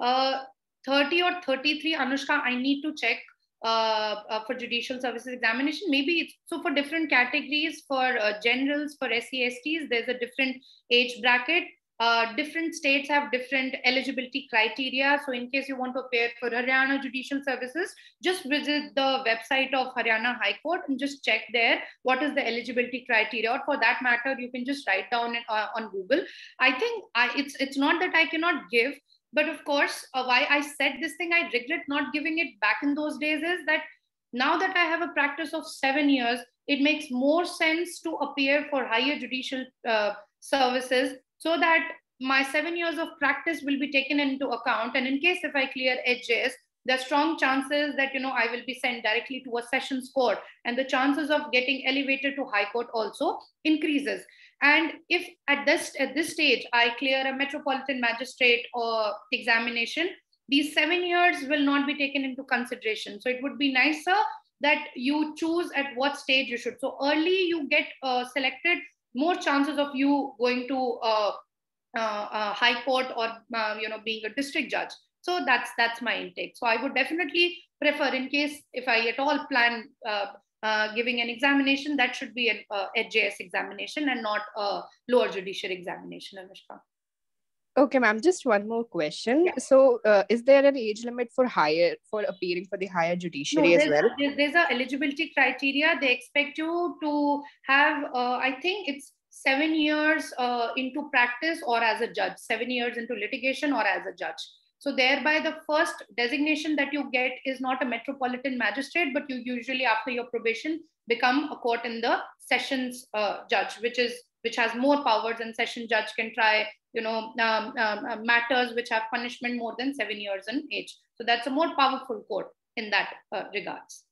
[SPEAKER 2] uh, 30 or 33, Anushka, I need to check uh, uh, for judicial services examination. Maybe it's so for different categories, for uh, generals, for sests there's a different age bracket. uh, different states have different eligibility criteria. So, in case you want to appear for Haryana Judicial Services, just visit the website of Haryana High Court and just check there what is the eligibility criteria. Or for that matter, you can just write down uh, on Google. I think I, it's it's not that I cannot give, but of course, uh, why I said this thing, I regret not giving it back in those days is that now that I have a practice of seven years, it makes more sense to appear for higher judicial uh, services so that my seven years of practice will be taken into account. And in case if I clear HJS there are strong chances that you know I will be sent directly to a sessions court, and the chances of getting elevated to high court also increases. And if at this at this stage I clear a metropolitan magistrate or examination, these seven years will not be taken into consideration. So it would be nicer that you choose at what stage you should. So early you get uh, selected, more chances of you going to uh, uh, uh, high court or uh, you know being a district judge so that's that's my intake so i would definitely prefer in case if i at all plan uh, uh, giving an examination that should be an uh, HJS examination and not a lower judiciary examination anushka
[SPEAKER 3] okay ma'am just one more question yeah. so is there an age limit for higher for appearing for the higher judiciary
[SPEAKER 2] no,
[SPEAKER 3] as well
[SPEAKER 2] there's, there's a eligibility criteria they expect you to have i think it's seven years uh, into practice or as a judge, seven years into litigation or as a judge. So thereby the first designation that you get is not a metropolitan magistrate, but you usually after your probation become a court in the sessions uh, judge, which is which has more powers and session judge can try you know um, um, uh, matters which have punishment more than seven years in age. So that's a more powerful court in that uh, regards.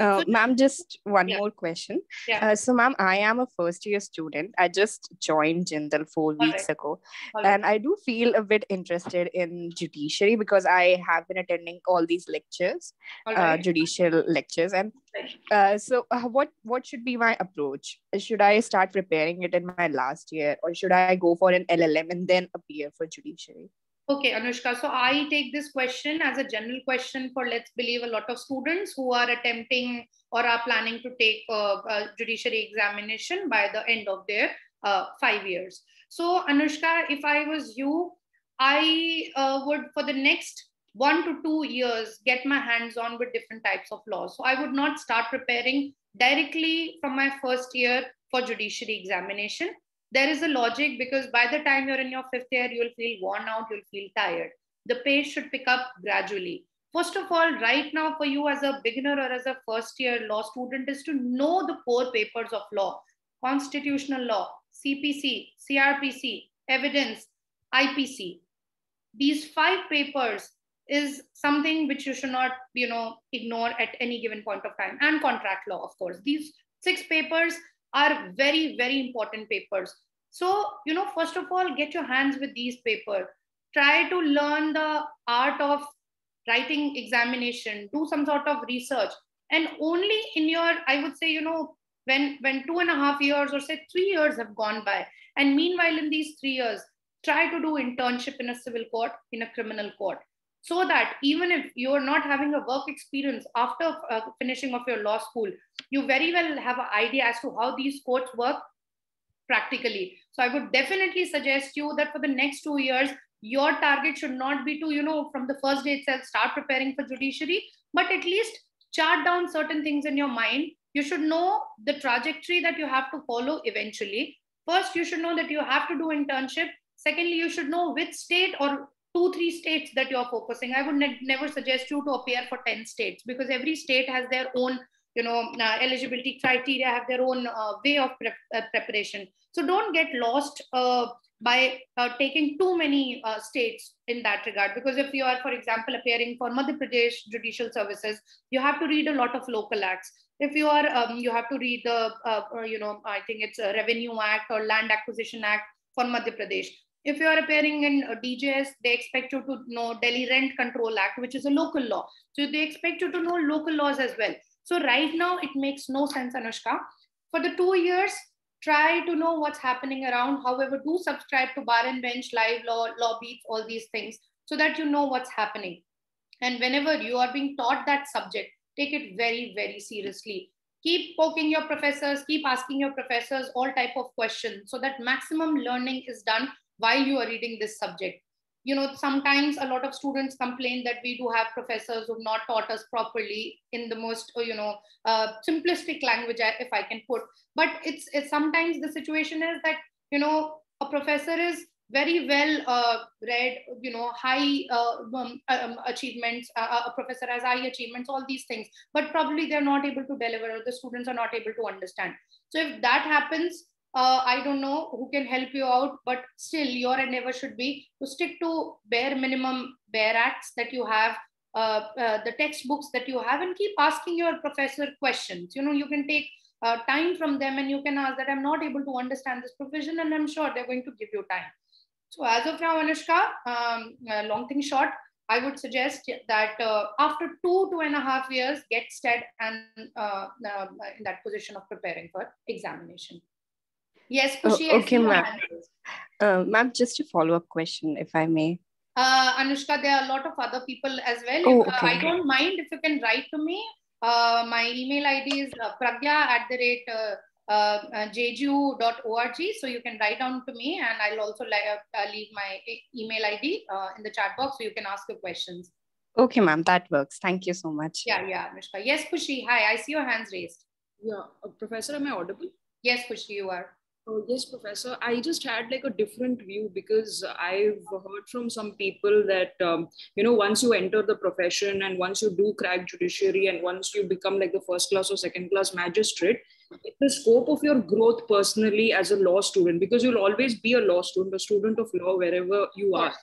[SPEAKER 3] Uh, ma'am, just one yeah. more question.
[SPEAKER 2] Yeah.
[SPEAKER 3] Uh, so, ma'am, I am a first year student. I just joined Jindal four All weeks right. ago. All and right. I do feel a bit interested in judiciary because I have been attending all these lectures, uh, right. judicial lectures. And uh, so, uh, what, what should be my approach? Should I start preparing it in my last year or should I go for an LLM and then appear for judiciary?
[SPEAKER 2] Okay, Anushka. So I take this question as a general question for let's believe a lot of students who are attempting or are planning to take a, a judiciary examination by the end of their uh, five years. So Anushka, if I was you, I uh, would for the next one to two years get my hands on with different types of laws. So I would not start preparing directly from my first year for judiciary examination there is a logic because by the time you're in your fifth year, you'll feel worn out, you'll feel tired. The pace should pick up gradually. First of all, right now, for you as a beginner or as a first year law student, is to know the core papers of law constitutional law, CPC, CRPC, evidence, IPC. These five papers is something which you should not, you know, ignore at any given point of time, and contract law, of course. These six papers are very, very important papers. So, you know, first of all, get your hands with these papers. Try to learn the art of writing examination, do some sort of research. And only in your, I would say, you know, when when two and a half years or say three years have gone by, and meanwhile in these three years, try to do internship in a civil court, in a criminal court so that even if you're not having a work experience after uh, finishing of your law school you very well have an idea as to how these courts work practically. So i would definitely suggest you that for the next two years your target should not be to you know from the first day itself start preparing for judiciary but at least chart down certain things in your mind. You should know the trajectory that you have to follow eventually. First you should know that you have to do internship. Secondly you should know which state or two three states that you're focusing. I would ne- never suggest you to appear for 10 states because every state has their own you know uh, eligibility criteria have their own uh, way of pre- uh, preparation. So don't get lost uh, by uh, taking too many uh, states in that regard because if you are for example appearing for madhya pradesh judicial services you have to read a lot of local acts. If you are um, you have to read the you know i think it's a revenue act or land acquisition act for madhya pradesh if you are appearing in uh, DJS, they expect you to know Delhi Rent Control Act, which is a local law. So they expect you to know local laws as well. So right now, it makes no sense, Anushka. For the two years, try to know what's happening around. However, do subscribe to Bar and Bench, Live Law, Law Beats, all these things, so that you know what's happening. And whenever you are being taught that subject, take it very, very seriously. Keep poking your professors, keep asking your professors all type of questions so that maximum learning is done while you are reading this subject. You know sometimes a lot of students complain that we do have professors who've not taught us properly in the most uh, you know uh, simplistic language if i can put. But it's, it's sometimes the situation is that you know a professor is very well uh, read you know high uh, um, um, achievements uh, a professor has high achievements all these things. But probably they're not able to deliver or the students are not able to understand. So if that happens uh, I don't know who can help you out, but still your endeavor should be to stick to bare minimum bare acts that you have, uh, uh, the textbooks that you have, and keep asking your professor questions. You know, you can take uh, time from them and you can ask that I'm not able to understand this provision, and I'm sure they're going to give you time. So as of now, Anushka, um, uh, long thing short, I would suggest that uh, after two, two and a half years, get stead and in that position of preparing for examination. Yes, Kushi.
[SPEAKER 3] Oh, okay, ma'am. Uh, ma'am, just a follow up question, if I may.
[SPEAKER 2] Uh, Anushka, there are a lot of other people as well. Oh, okay. uh, I don't mind if you can write to me. Uh, my email ID is uh, pragya at the rate uh, uh, uh jju.org. So you can write down to me and I'll also uh, leave my email ID in the chat box so you can ask your questions.
[SPEAKER 3] Okay, ma'am, that works. Thank you so much.
[SPEAKER 2] Yeah, yeah, Anushka. Yes, Kushi. Hi, I see your hands raised.
[SPEAKER 4] Yeah, Professor, am I audible?
[SPEAKER 2] Yes, Kushi, you are.
[SPEAKER 4] Oh, yes, Professor. I just had like a different view because I've heard from some people that, um, you know, once you enter the profession and once you do crack judiciary and once you become like the first class or second class magistrate, the scope of your growth personally as a law student, because you'll always be a law student, a student of law wherever you are,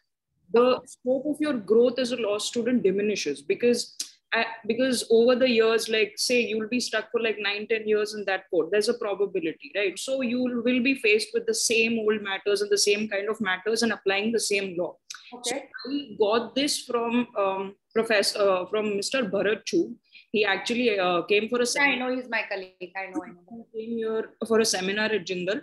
[SPEAKER 4] the scope of your growth as a law student diminishes because because over the years like say you'll be stuck for like nine ten years in that court there's a probability right so you will be faced with the same old matters and the same kind of matters and applying the same law okay so i got this from um, professor uh, from mr Bharat Chugh he actually uh, came for a
[SPEAKER 2] seminar. I know he's my colleague. I know. I know.
[SPEAKER 4] He came here for a seminar at Jindal,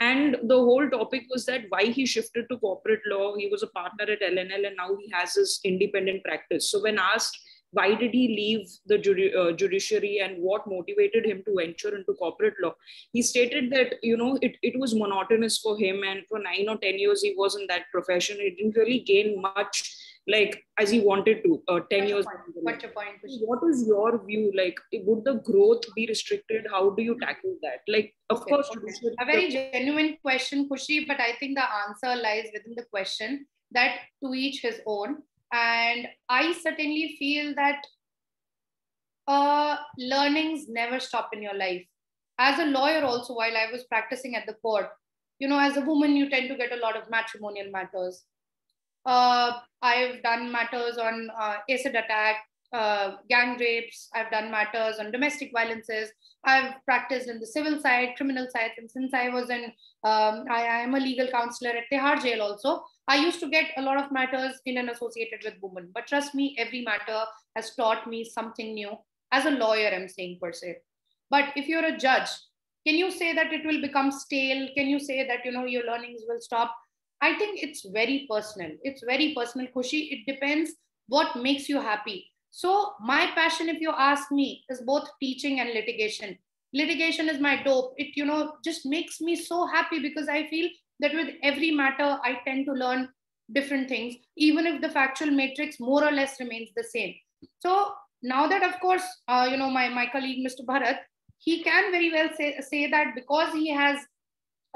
[SPEAKER 4] and the whole topic was that why he shifted to corporate law. He was a partner at L&L, and now he has his independent practice. So when asked why did he leave the judi- uh, judiciary and what motivated him to venture into corporate law? He stated that you know it, it was monotonous for him and for nine or ten years he was in that profession. He didn't really gain much like as he wanted to uh, 10
[SPEAKER 2] What's
[SPEAKER 4] years
[SPEAKER 2] What's your point
[SPEAKER 4] what is your view? Like would the growth be restricted? How do you tackle that? Like of okay, course
[SPEAKER 2] okay. a very genuine question kushi but i think the answer lies within the question that to each his own and I certainly feel that uh, learnings never stop in your life. As a lawyer, also, while I was practicing at the court, you know, as a woman, you tend to get a lot of matrimonial matters. Uh, I've done matters on uh, acid attack, uh, gang rapes. I've done matters on domestic violences. I've practiced in the civil side, criminal side, and since I was in, um, I, I am a legal counselor at Tihar Jail also. I used to get a lot of matters in and associated with women, but trust me, every matter has taught me something new. As a lawyer, I'm saying per se. But if you're a judge, can you say that it will become stale? Can you say that you know your learnings will stop? I think it's very personal. It's very personal, Kushi. It depends what makes you happy. So my passion, if you ask me, is both teaching and litigation. Litigation is my dope. It, you know, just makes me so happy because I feel that with every matter, I tend to learn different things, even if the factual matrix more or less remains the same. So now that, of course, uh, you know, my, my colleague, Mr. Bharat, he can very well say, say that because he has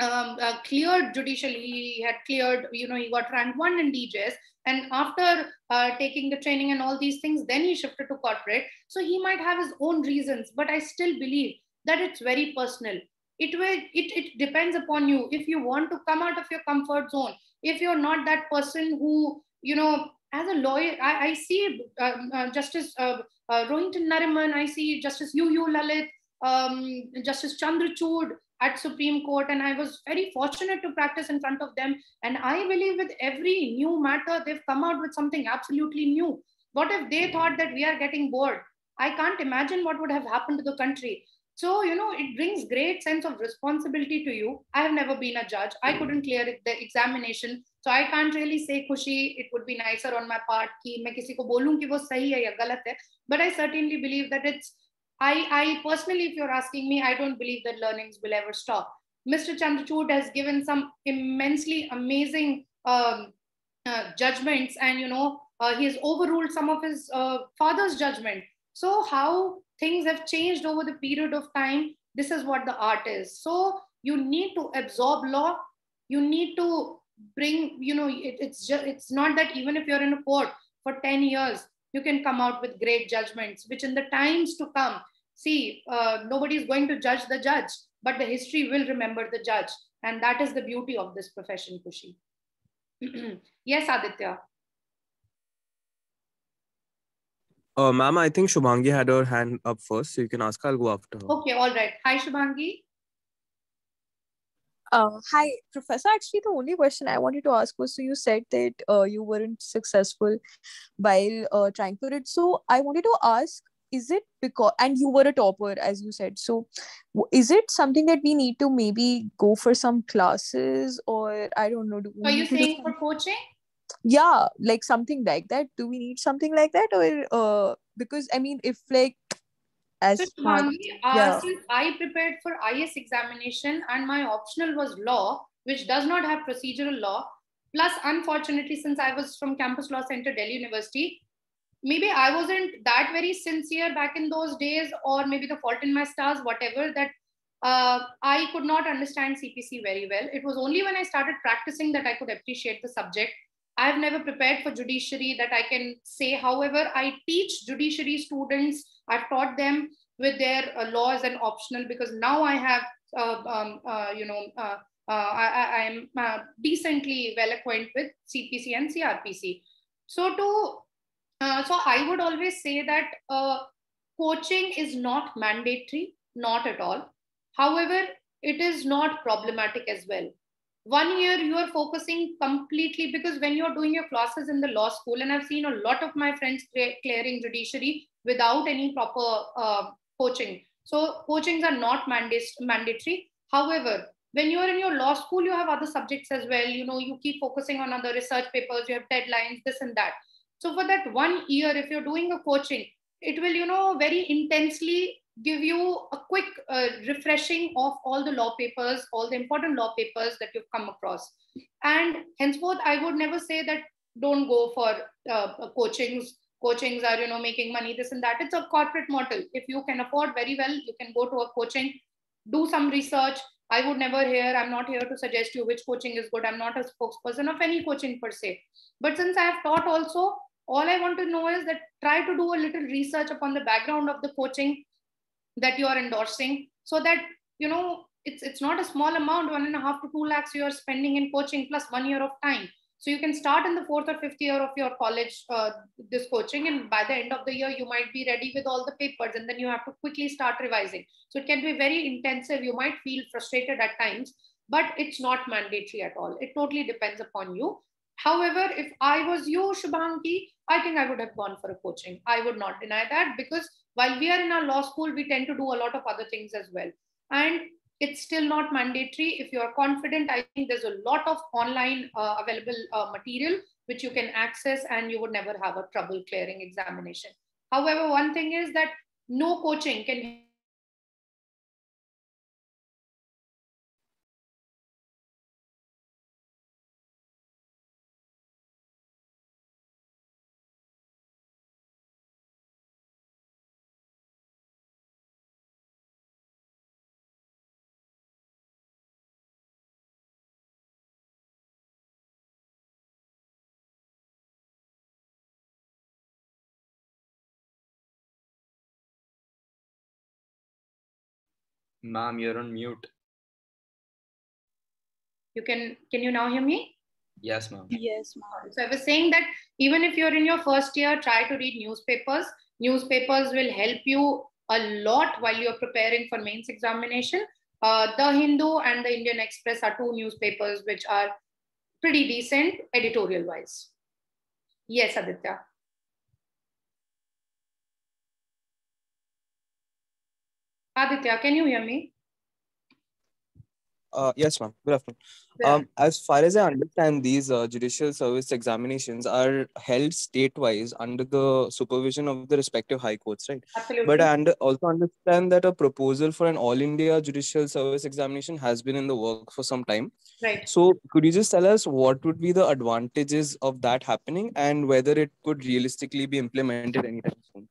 [SPEAKER 2] um, uh, cleared judicially, he had cleared, you know, he got rank one in DJS. And after uh, taking the training and all these things, then he shifted to corporate. So he might have his own reasons, but I still believe that it's very personal it will it, it depends upon you if you want to come out of your comfort zone if you're not that person who you know as a lawyer i, I see uh, uh, justice uh, uh, rohinton nariman i see justice U U Lalit um, justice chandrachud at Supreme Court, and I was very fortunate to practice in front of them. And I believe with every new matter, they've come out with something absolutely new. What if they thought that we are getting bored? I can't imagine what would have happened to the country. So, you know, it brings great sense of responsibility to you. I have never been a judge. I couldn't clear the examination. So I can't really say, Kushi, it would be nicer on my part. But I certainly believe that it's I, I personally, if you're asking me, I don't believe that learnings will ever stop. Mr. Chandrachud has given some immensely amazing um, uh, judgments and, you know, uh, he has overruled some of his uh, father's judgment. So how things have changed over the period of time, this is what the art is. So you need to absorb law. You need to bring, you know, it, it's just, it's not that even if you're in a court for 10 years, you can come out with great judgments, which in the times to come, see, uh, nobody is going to judge the judge but the history will remember the judge. And that is the beauty of this profession, Kushi. yes, Aditya.
[SPEAKER 5] Uh, ma'am, I think Shubhangi had her hand up first, so you can ask her. I'll go after her.
[SPEAKER 2] Okay, all right. Hi, Shubhangi.
[SPEAKER 6] Uh, hi, Professor. Actually, the only question I wanted to ask was so you said that uh, you weren't successful while uh, trying for it. So I wanted to ask is it because and you were a topper as you said so is it something that we need to maybe go for some classes or i don't know do
[SPEAKER 2] are you saying for coaching
[SPEAKER 6] yeah like something like that do we need something like that or uh because i mean if like
[SPEAKER 2] as so, uh, yeah. since I prepared for IS examination and my optional was law, which does not have procedural law, plus unfortunately, since I was from Campus Law Center, Delhi University, maybe I wasn't that very sincere back in those days, or maybe the fault in my stars, whatever, that uh, I could not understand CPC very well. It was only when I started practicing that I could appreciate the subject. I've never prepared for judiciary that I can say. However, I teach judiciary students, I've taught them with their uh, laws and optional because now I have, uh, um, uh, you know, uh, uh, I, am decently well acquainted with CPC and CRPC. So to uh, so I would always say that uh, coaching is not mandatory, not at all. However, it is not problematic as well. One year you are focusing completely because when you're doing your classes in the law school, and I've seen a lot of my friends clearing judiciary without any proper uh, coaching. So coachings are not mandatory. However, when you're in your law school, you have other subjects as well. You know, you keep focusing on other research papers, you have deadlines, this and that. So for that one year, if you're doing a coaching, it will, you know, very intensely give you a quick uh, refreshing of all the law papers, all the important law papers that you've come across. And henceforth, I would never say that don't go for uh, coachings. Coachings are, you know, making money, this and that. It's a corporate model. If you can afford very well, you can go to a coaching, do some research. I would never hear, I'm not here to suggest you which coaching is good. I'm not a spokesperson of any coaching per se. But since I have taught also, all I want to know is that try to do a little research upon the background of the coaching that you are endorsing so that, you know, it's, it's not a small amount, one and a half to two lakhs you are spending in coaching plus one year of time. So you can start in the fourth or fifth year of your college, uh, this coaching, and by the end of the year, you might be ready with all the papers, and then you have to quickly start revising. So it can be very intensive. You might feel frustrated at times, but it's not mandatory at all. It totally depends upon you. However, if I was you, Shubhangi, I think I would have gone for a coaching. I would not deny that because while we are in our law school, we tend to do a lot of other things as well. And it's still not mandatory. If you are confident, I think there's a lot of online uh, available uh, material which you can access and you would never have a trouble clearing examination. However, one thing is that no coaching can
[SPEAKER 7] Ma'am, you're on mute.
[SPEAKER 2] You can, can you now hear me?
[SPEAKER 7] Yes, ma'am.
[SPEAKER 6] Yes, ma'am.
[SPEAKER 2] So I was saying that even if you're in your first year, try to read newspapers. Newspapers will help you a lot while you're preparing for mains examination. Uh, the Hindu and the Indian Express are two newspapers which are pretty decent editorial wise. Yes, Aditya. Aditya, can you hear me?
[SPEAKER 5] Uh, yes, ma'am. Good afternoon.
[SPEAKER 2] Yeah.
[SPEAKER 5] Um, as far as I understand, these uh, judicial service examinations are held state-wise under the supervision of the respective high courts, right?
[SPEAKER 2] Absolutely.
[SPEAKER 5] But I under, also understand that a proposal for an all-India judicial service examination has been in the work for some time.
[SPEAKER 2] right.
[SPEAKER 5] So, could you just tell us what would be the advantages of that happening and whether it could realistically be implemented anytime soon?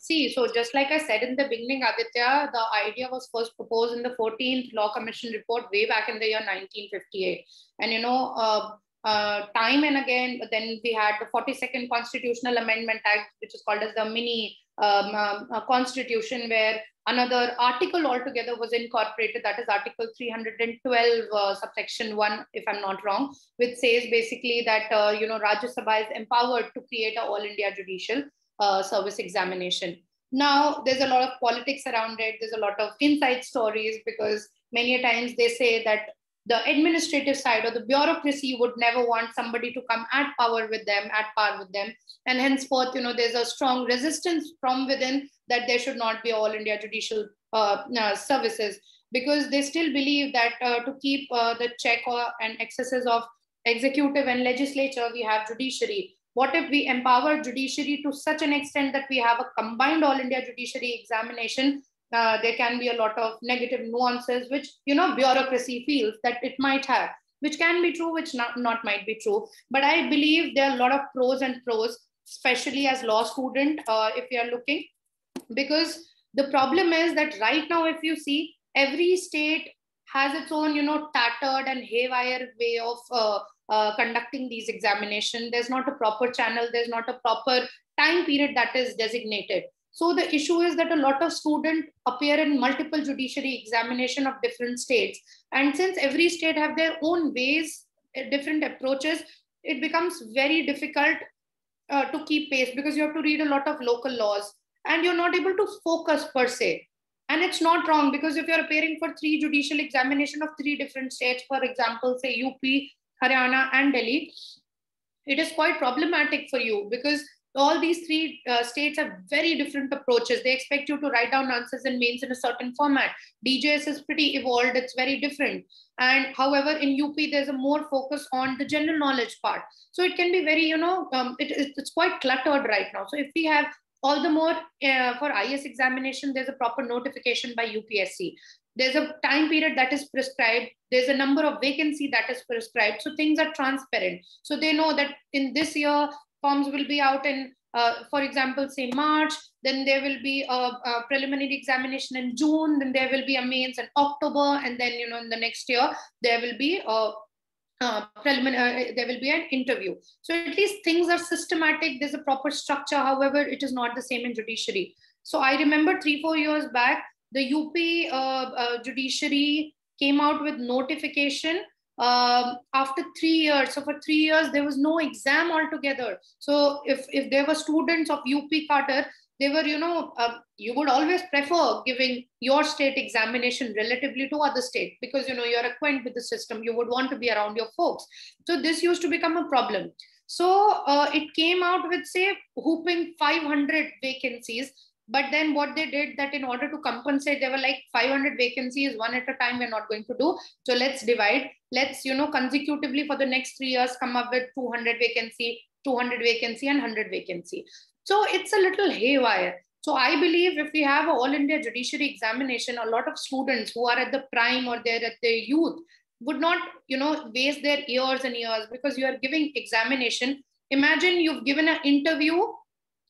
[SPEAKER 2] See, so just like I said in the beginning, Aditya, the idea was first proposed in the 14th Law Commission report way back in the year 1958. And, you know, uh, uh, time and again, then we had the 42nd Constitutional Amendment Act, which is called as the mini um, uh, constitution, where another article altogether was incorporated, that is Article 312, uh, subsection 1, if I'm not wrong, which says basically that, uh, you know, Rajya Sabha is empowered to create a all India judicial uh, service examination. Now, there's a lot of politics around it. There's a lot of inside stories because many a times they say that the administrative side or the bureaucracy would never want somebody to come at power with them, at par with them. And henceforth, you know, there's a strong resistance from within that there should not be all India judicial uh, uh, services because they still believe that uh, to keep uh, the check or, and excesses of executive and legislature, we have judiciary. What if we empower judiciary to such an extent that we have a combined all India judiciary examination? Uh, there can be a lot of negative nuances, which you know bureaucracy feels that it might have, which can be true, which not, not might be true. But I believe there are a lot of pros and pros, especially as law student, uh, if you are looking, because the problem is that right now, if you see, every state has its own, you know, tattered and haywire way of uh, uh, conducting these examination. There's not a proper channel. There's not a proper time period that is designated. So the issue is that a lot of students appear in multiple judiciary examination of different states. And since every state have their own ways, uh, different approaches, it becomes very difficult uh, to keep pace because you have to read a lot of local laws and you're not able to focus per se. And it's not wrong because if you're appearing for three judicial examination of three different states, for example, say UP, Haryana, and Delhi, it is quite problematic for you because all these three uh, states have very different approaches. They expect you to write down answers in mains in a certain format. DJS is pretty evolved, it's very different. And however, in UP, there's a more focus on the general knowledge part. So it can be very, you know, um, it, it's quite cluttered right now. So if we have all the more uh, for IS examination, there's a proper notification by UPSC. There's a time period that is prescribed. There's a number of vacancy that is prescribed. So things are transparent. So they know that in this year, forms will be out in, uh, for example, say March, then there will be a, a, preliminary examination in June, then there will be a mains in October, and then, you know, in the next year, there will be a uh, preliminary, uh, there will be an interview. So at least things are systematic. There's a proper structure. However, it is not the same in judiciary. So I remember three, four years back, the UP uh, uh, judiciary came out with notification um, after three years. So for three years, there was no exam altogether. So if, if there were students of UP cadre, they were, you know, uh, you would always prefer giving your state examination relatively to other state because, you know, you're acquainted with the system. You would want to be around your folks. So this used to become a problem. So uh, it came out with, say, whooping 500 vacancies but then what they did that in order to compensate they were like 500 vacancies one at a time we're not going to do. So let's divide. Let's you know consecutively for the next three years come up with 200 vacancy 200 vacancy and 100 vacancy. So it's a little haywire. So i believe if we have all india judiciary examination a lot of students who are at the prime or they're at their youth would not you know waste their years and years because you are giving examination. Imagine you've given an interview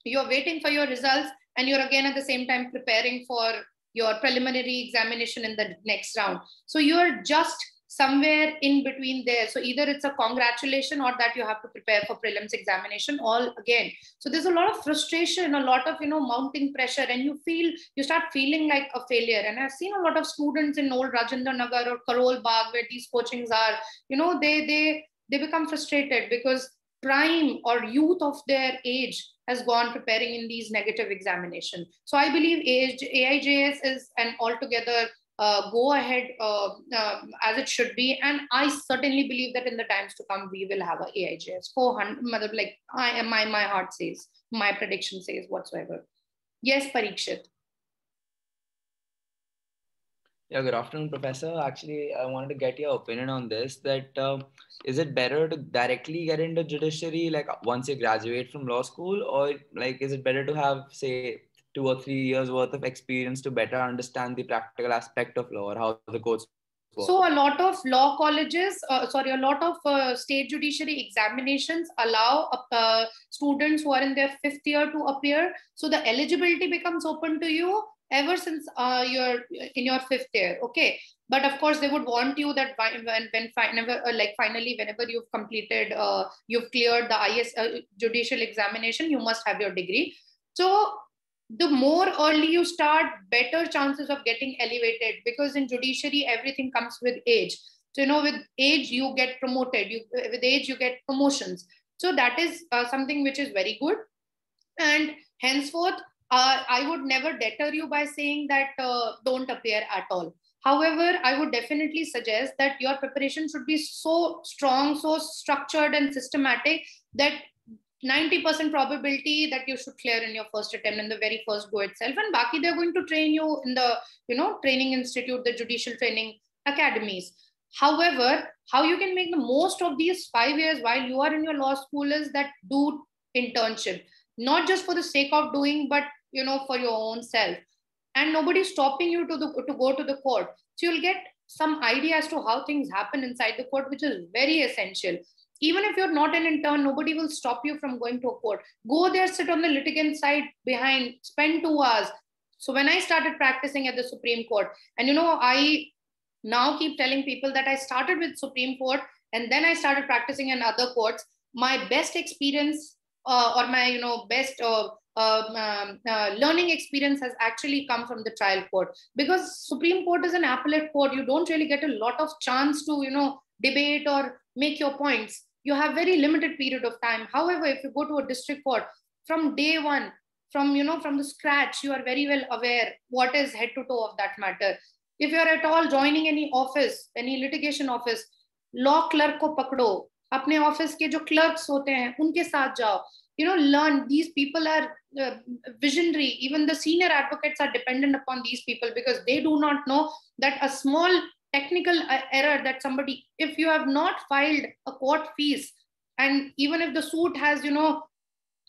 [SPEAKER 2] you're waiting for your results and you're again at the same time preparing for your preliminary examination in the next round. So you're just somewhere in between there. So either it's a congratulation or that you have to prepare for prelims examination all again. So there's a lot of frustration a lot of you know mounting pressure and you feel you start feeling like a failure. And i've seen a lot of students in old rajendra nagar or karol bagh where these coachings are you know they they they become frustrated because prime or youth of their age has gone preparing in these negative examination. So I believe AIJS is an altogether uh, go ahead uh, uh, as it should be. And I certainly believe that in the times to come, we will have a AIJS 400, like I, my, my heart says, my prediction says whatsoever. Yes, Parikshit.
[SPEAKER 7] Yeah, good afternoon, Professor. Actually, I wanted to get your opinion on this. That uh, is it better to directly get into judiciary, like once you graduate from law school, or like is it better to have, say, two or three years worth of experience to better understand the practical aspect of law or how the courts work?
[SPEAKER 2] So a lot of law colleges, uh, sorry, a lot of uh, state judiciary examinations allow uh, students who are in their fifth year to appear. So the eligibility becomes open to you ever since uh, you're in your fifth year okay? But of course they would want you that when when whenever uh, like finally whenever you've completed uh, you've cleared the is uh, judicial examination you must have your degree. So the more early you start better chances of getting elevated because in judiciary everything comes with age. So you know with age you get promoted you with age you get promotions. So that is uh, something which is very good. And henceforth uh, I would never deter you by saying that uh, don't appear at all. However, I would definitely suggest that your preparation should be so strong, so structured and systematic that 90% probability that you should clear in your first attempt in the very first go itself. And Baki, they're going to train you in the, you know, training institute, the judicial training academies. However, how you can make the most of these five years while you are in your law school is that do internship, not just for the sake of doing, but you know for your own self. And nobody's stopping you to the to go to the court. So you'll get some idea as to how things happen inside the court which is very essential. Even if you're not an intern nobody will stop you from going to a court. Go there sit on the litigant side behind spend 2 hours. So when i started practicing at the supreme court and you know i now keep telling people that i started with supreme court and then i started practicing in other courts. My best experience uh, or my you know best uh, um, um, uh, learning experience has actually come from the trial court because supreme court is an appellate court you don't really get a lot of chance to you know debate or make your points you have very limited period of time however if you go to a district court from day one from you know from the scratch you are very well aware what is head to toe of that matter if you are at all joining any office any litigation office law clerk को पकड़ो अपने office के जो clerks होते हैं उनके साथ जाओ you know learn. These people are uh, visionary. Even the senior advocates are dependent upon these people because they do not know that a small technical uh, error that somebody if you have not filed a court fees and even if the suit has you know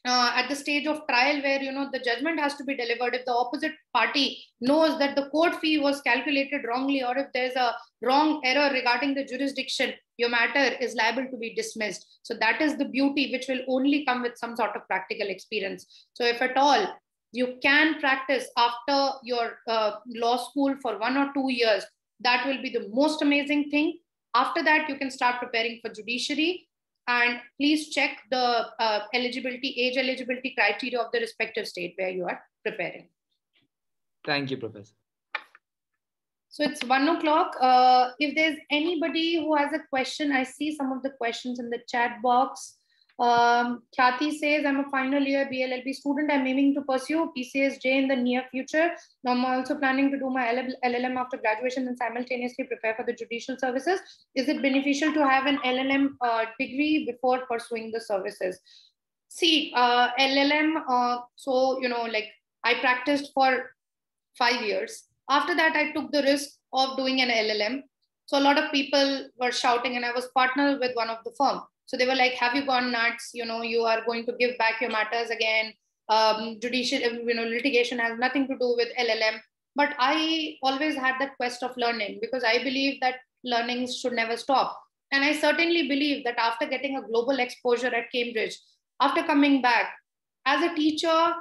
[SPEAKER 2] uh, at the stage of trial where you know the judgment has to be delivered if the opposite party knows that the court fee was calculated wrongly or if there's a wrong error regarding the jurisdiction your matter is liable to be dismissed so that is the beauty which will only come with some sort of practical experience so if at all you can practice after your uh, law school for one or two years that will be the most amazing thing after that you can start preparing for judiciary and please check the uh, eligibility, age eligibility criteria of the respective state where you are preparing.
[SPEAKER 7] Thank you, Professor.
[SPEAKER 2] So it's one o'clock. Uh, if there's anybody who has a question, I see some of the questions in the chat box. Um, Khyati says, I'm a final year BLLB student. I'm aiming to pursue PCSJ in the near future. Now I'm also planning to do my LLM after graduation and simultaneously prepare for the judicial services. Is it beneficial to have an LLM uh, degree before pursuing the services? See, uh, LLM, uh, so, you know, like I practiced for five years. After that, I took the risk of doing an LLM. So a lot of people were shouting and I was partnered with one of the firm so they were like, have you gone nuts? You know, you are going to give back your matters again. Um, judicial, you know, litigation has nothing to do with LLM. But I always had that quest of learning because I believe that learning should never stop. And I certainly believe that after getting a global exposure at Cambridge, after coming back as a teacher,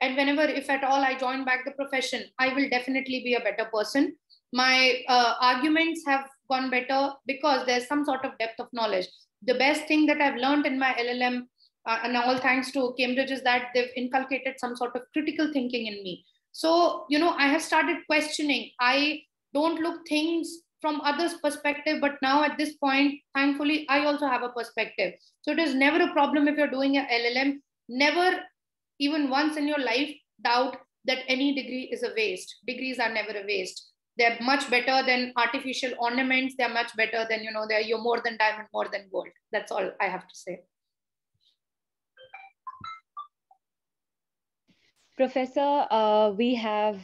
[SPEAKER 2] and whenever, if at all, I join back the profession, I will definitely be a better person. My uh, arguments have gone better because there's some sort of depth of knowledge the best thing that I've learned in my LLM, uh, and all thanks to Cambridge, is that they've inculcated some sort of critical thinking in me. So, you know, I have started questioning. I don't look things from others' perspective, but now at this point, thankfully, I also have a perspective. So it is never a problem if you're doing a LLM. Never, even once in your life, doubt that any degree is a waste. Degrees are never a waste. They're much better than artificial ornaments. They're much better than you know they're you're more than diamond more than gold. That's all i have to say.
[SPEAKER 1] Professor uh, we have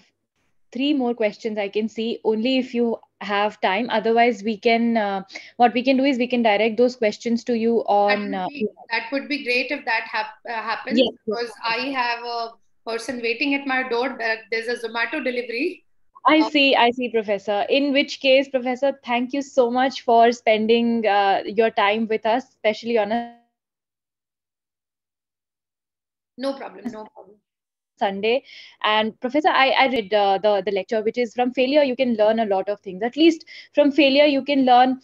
[SPEAKER 1] three more questions I can see. Only if you have time. Otherwise, we can uh, what we can do is we can direct those questions to you on.
[SPEAKER 2] That would be, uh, that would be great if that hap- uh, happens
[SPEAKER 1] yes,
[SPEAKER 2] because. I have a person waiting at my door. That there's a Zomato delivery.
[SPEAKER 1] I see, I see, Professor. In which case, Professor, thank you so much for spending uh, your time with us, especially on a
[SPEAKER 2] no problem, no problem.
[SPEAKER 1] Sunday. And Professor, I, I read uh, the, the lecture, which is from failure, you can learn a lot of things. At least from failure, you can learn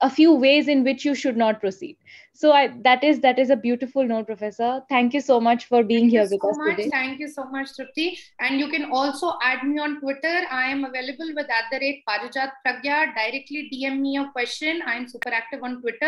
[SPEAKER 1] a few ways in which you should not proceed. So I, that is that is a beautiful note, Professor. Thank you so much for being
[SPEAKER 2] Thank
[SPEAKER 1] here with
[SPEAKER 2] so
[SPEAKER 1] us
[SPEAKER 2] much.
[SPEAKER 1] today.
[SPEAKER 2] Thank you so much, Trupti. And you can also add me on Twitter. I am available with at the rate Parijat Pragya. Directly DM me your question. I am super active on Twitter.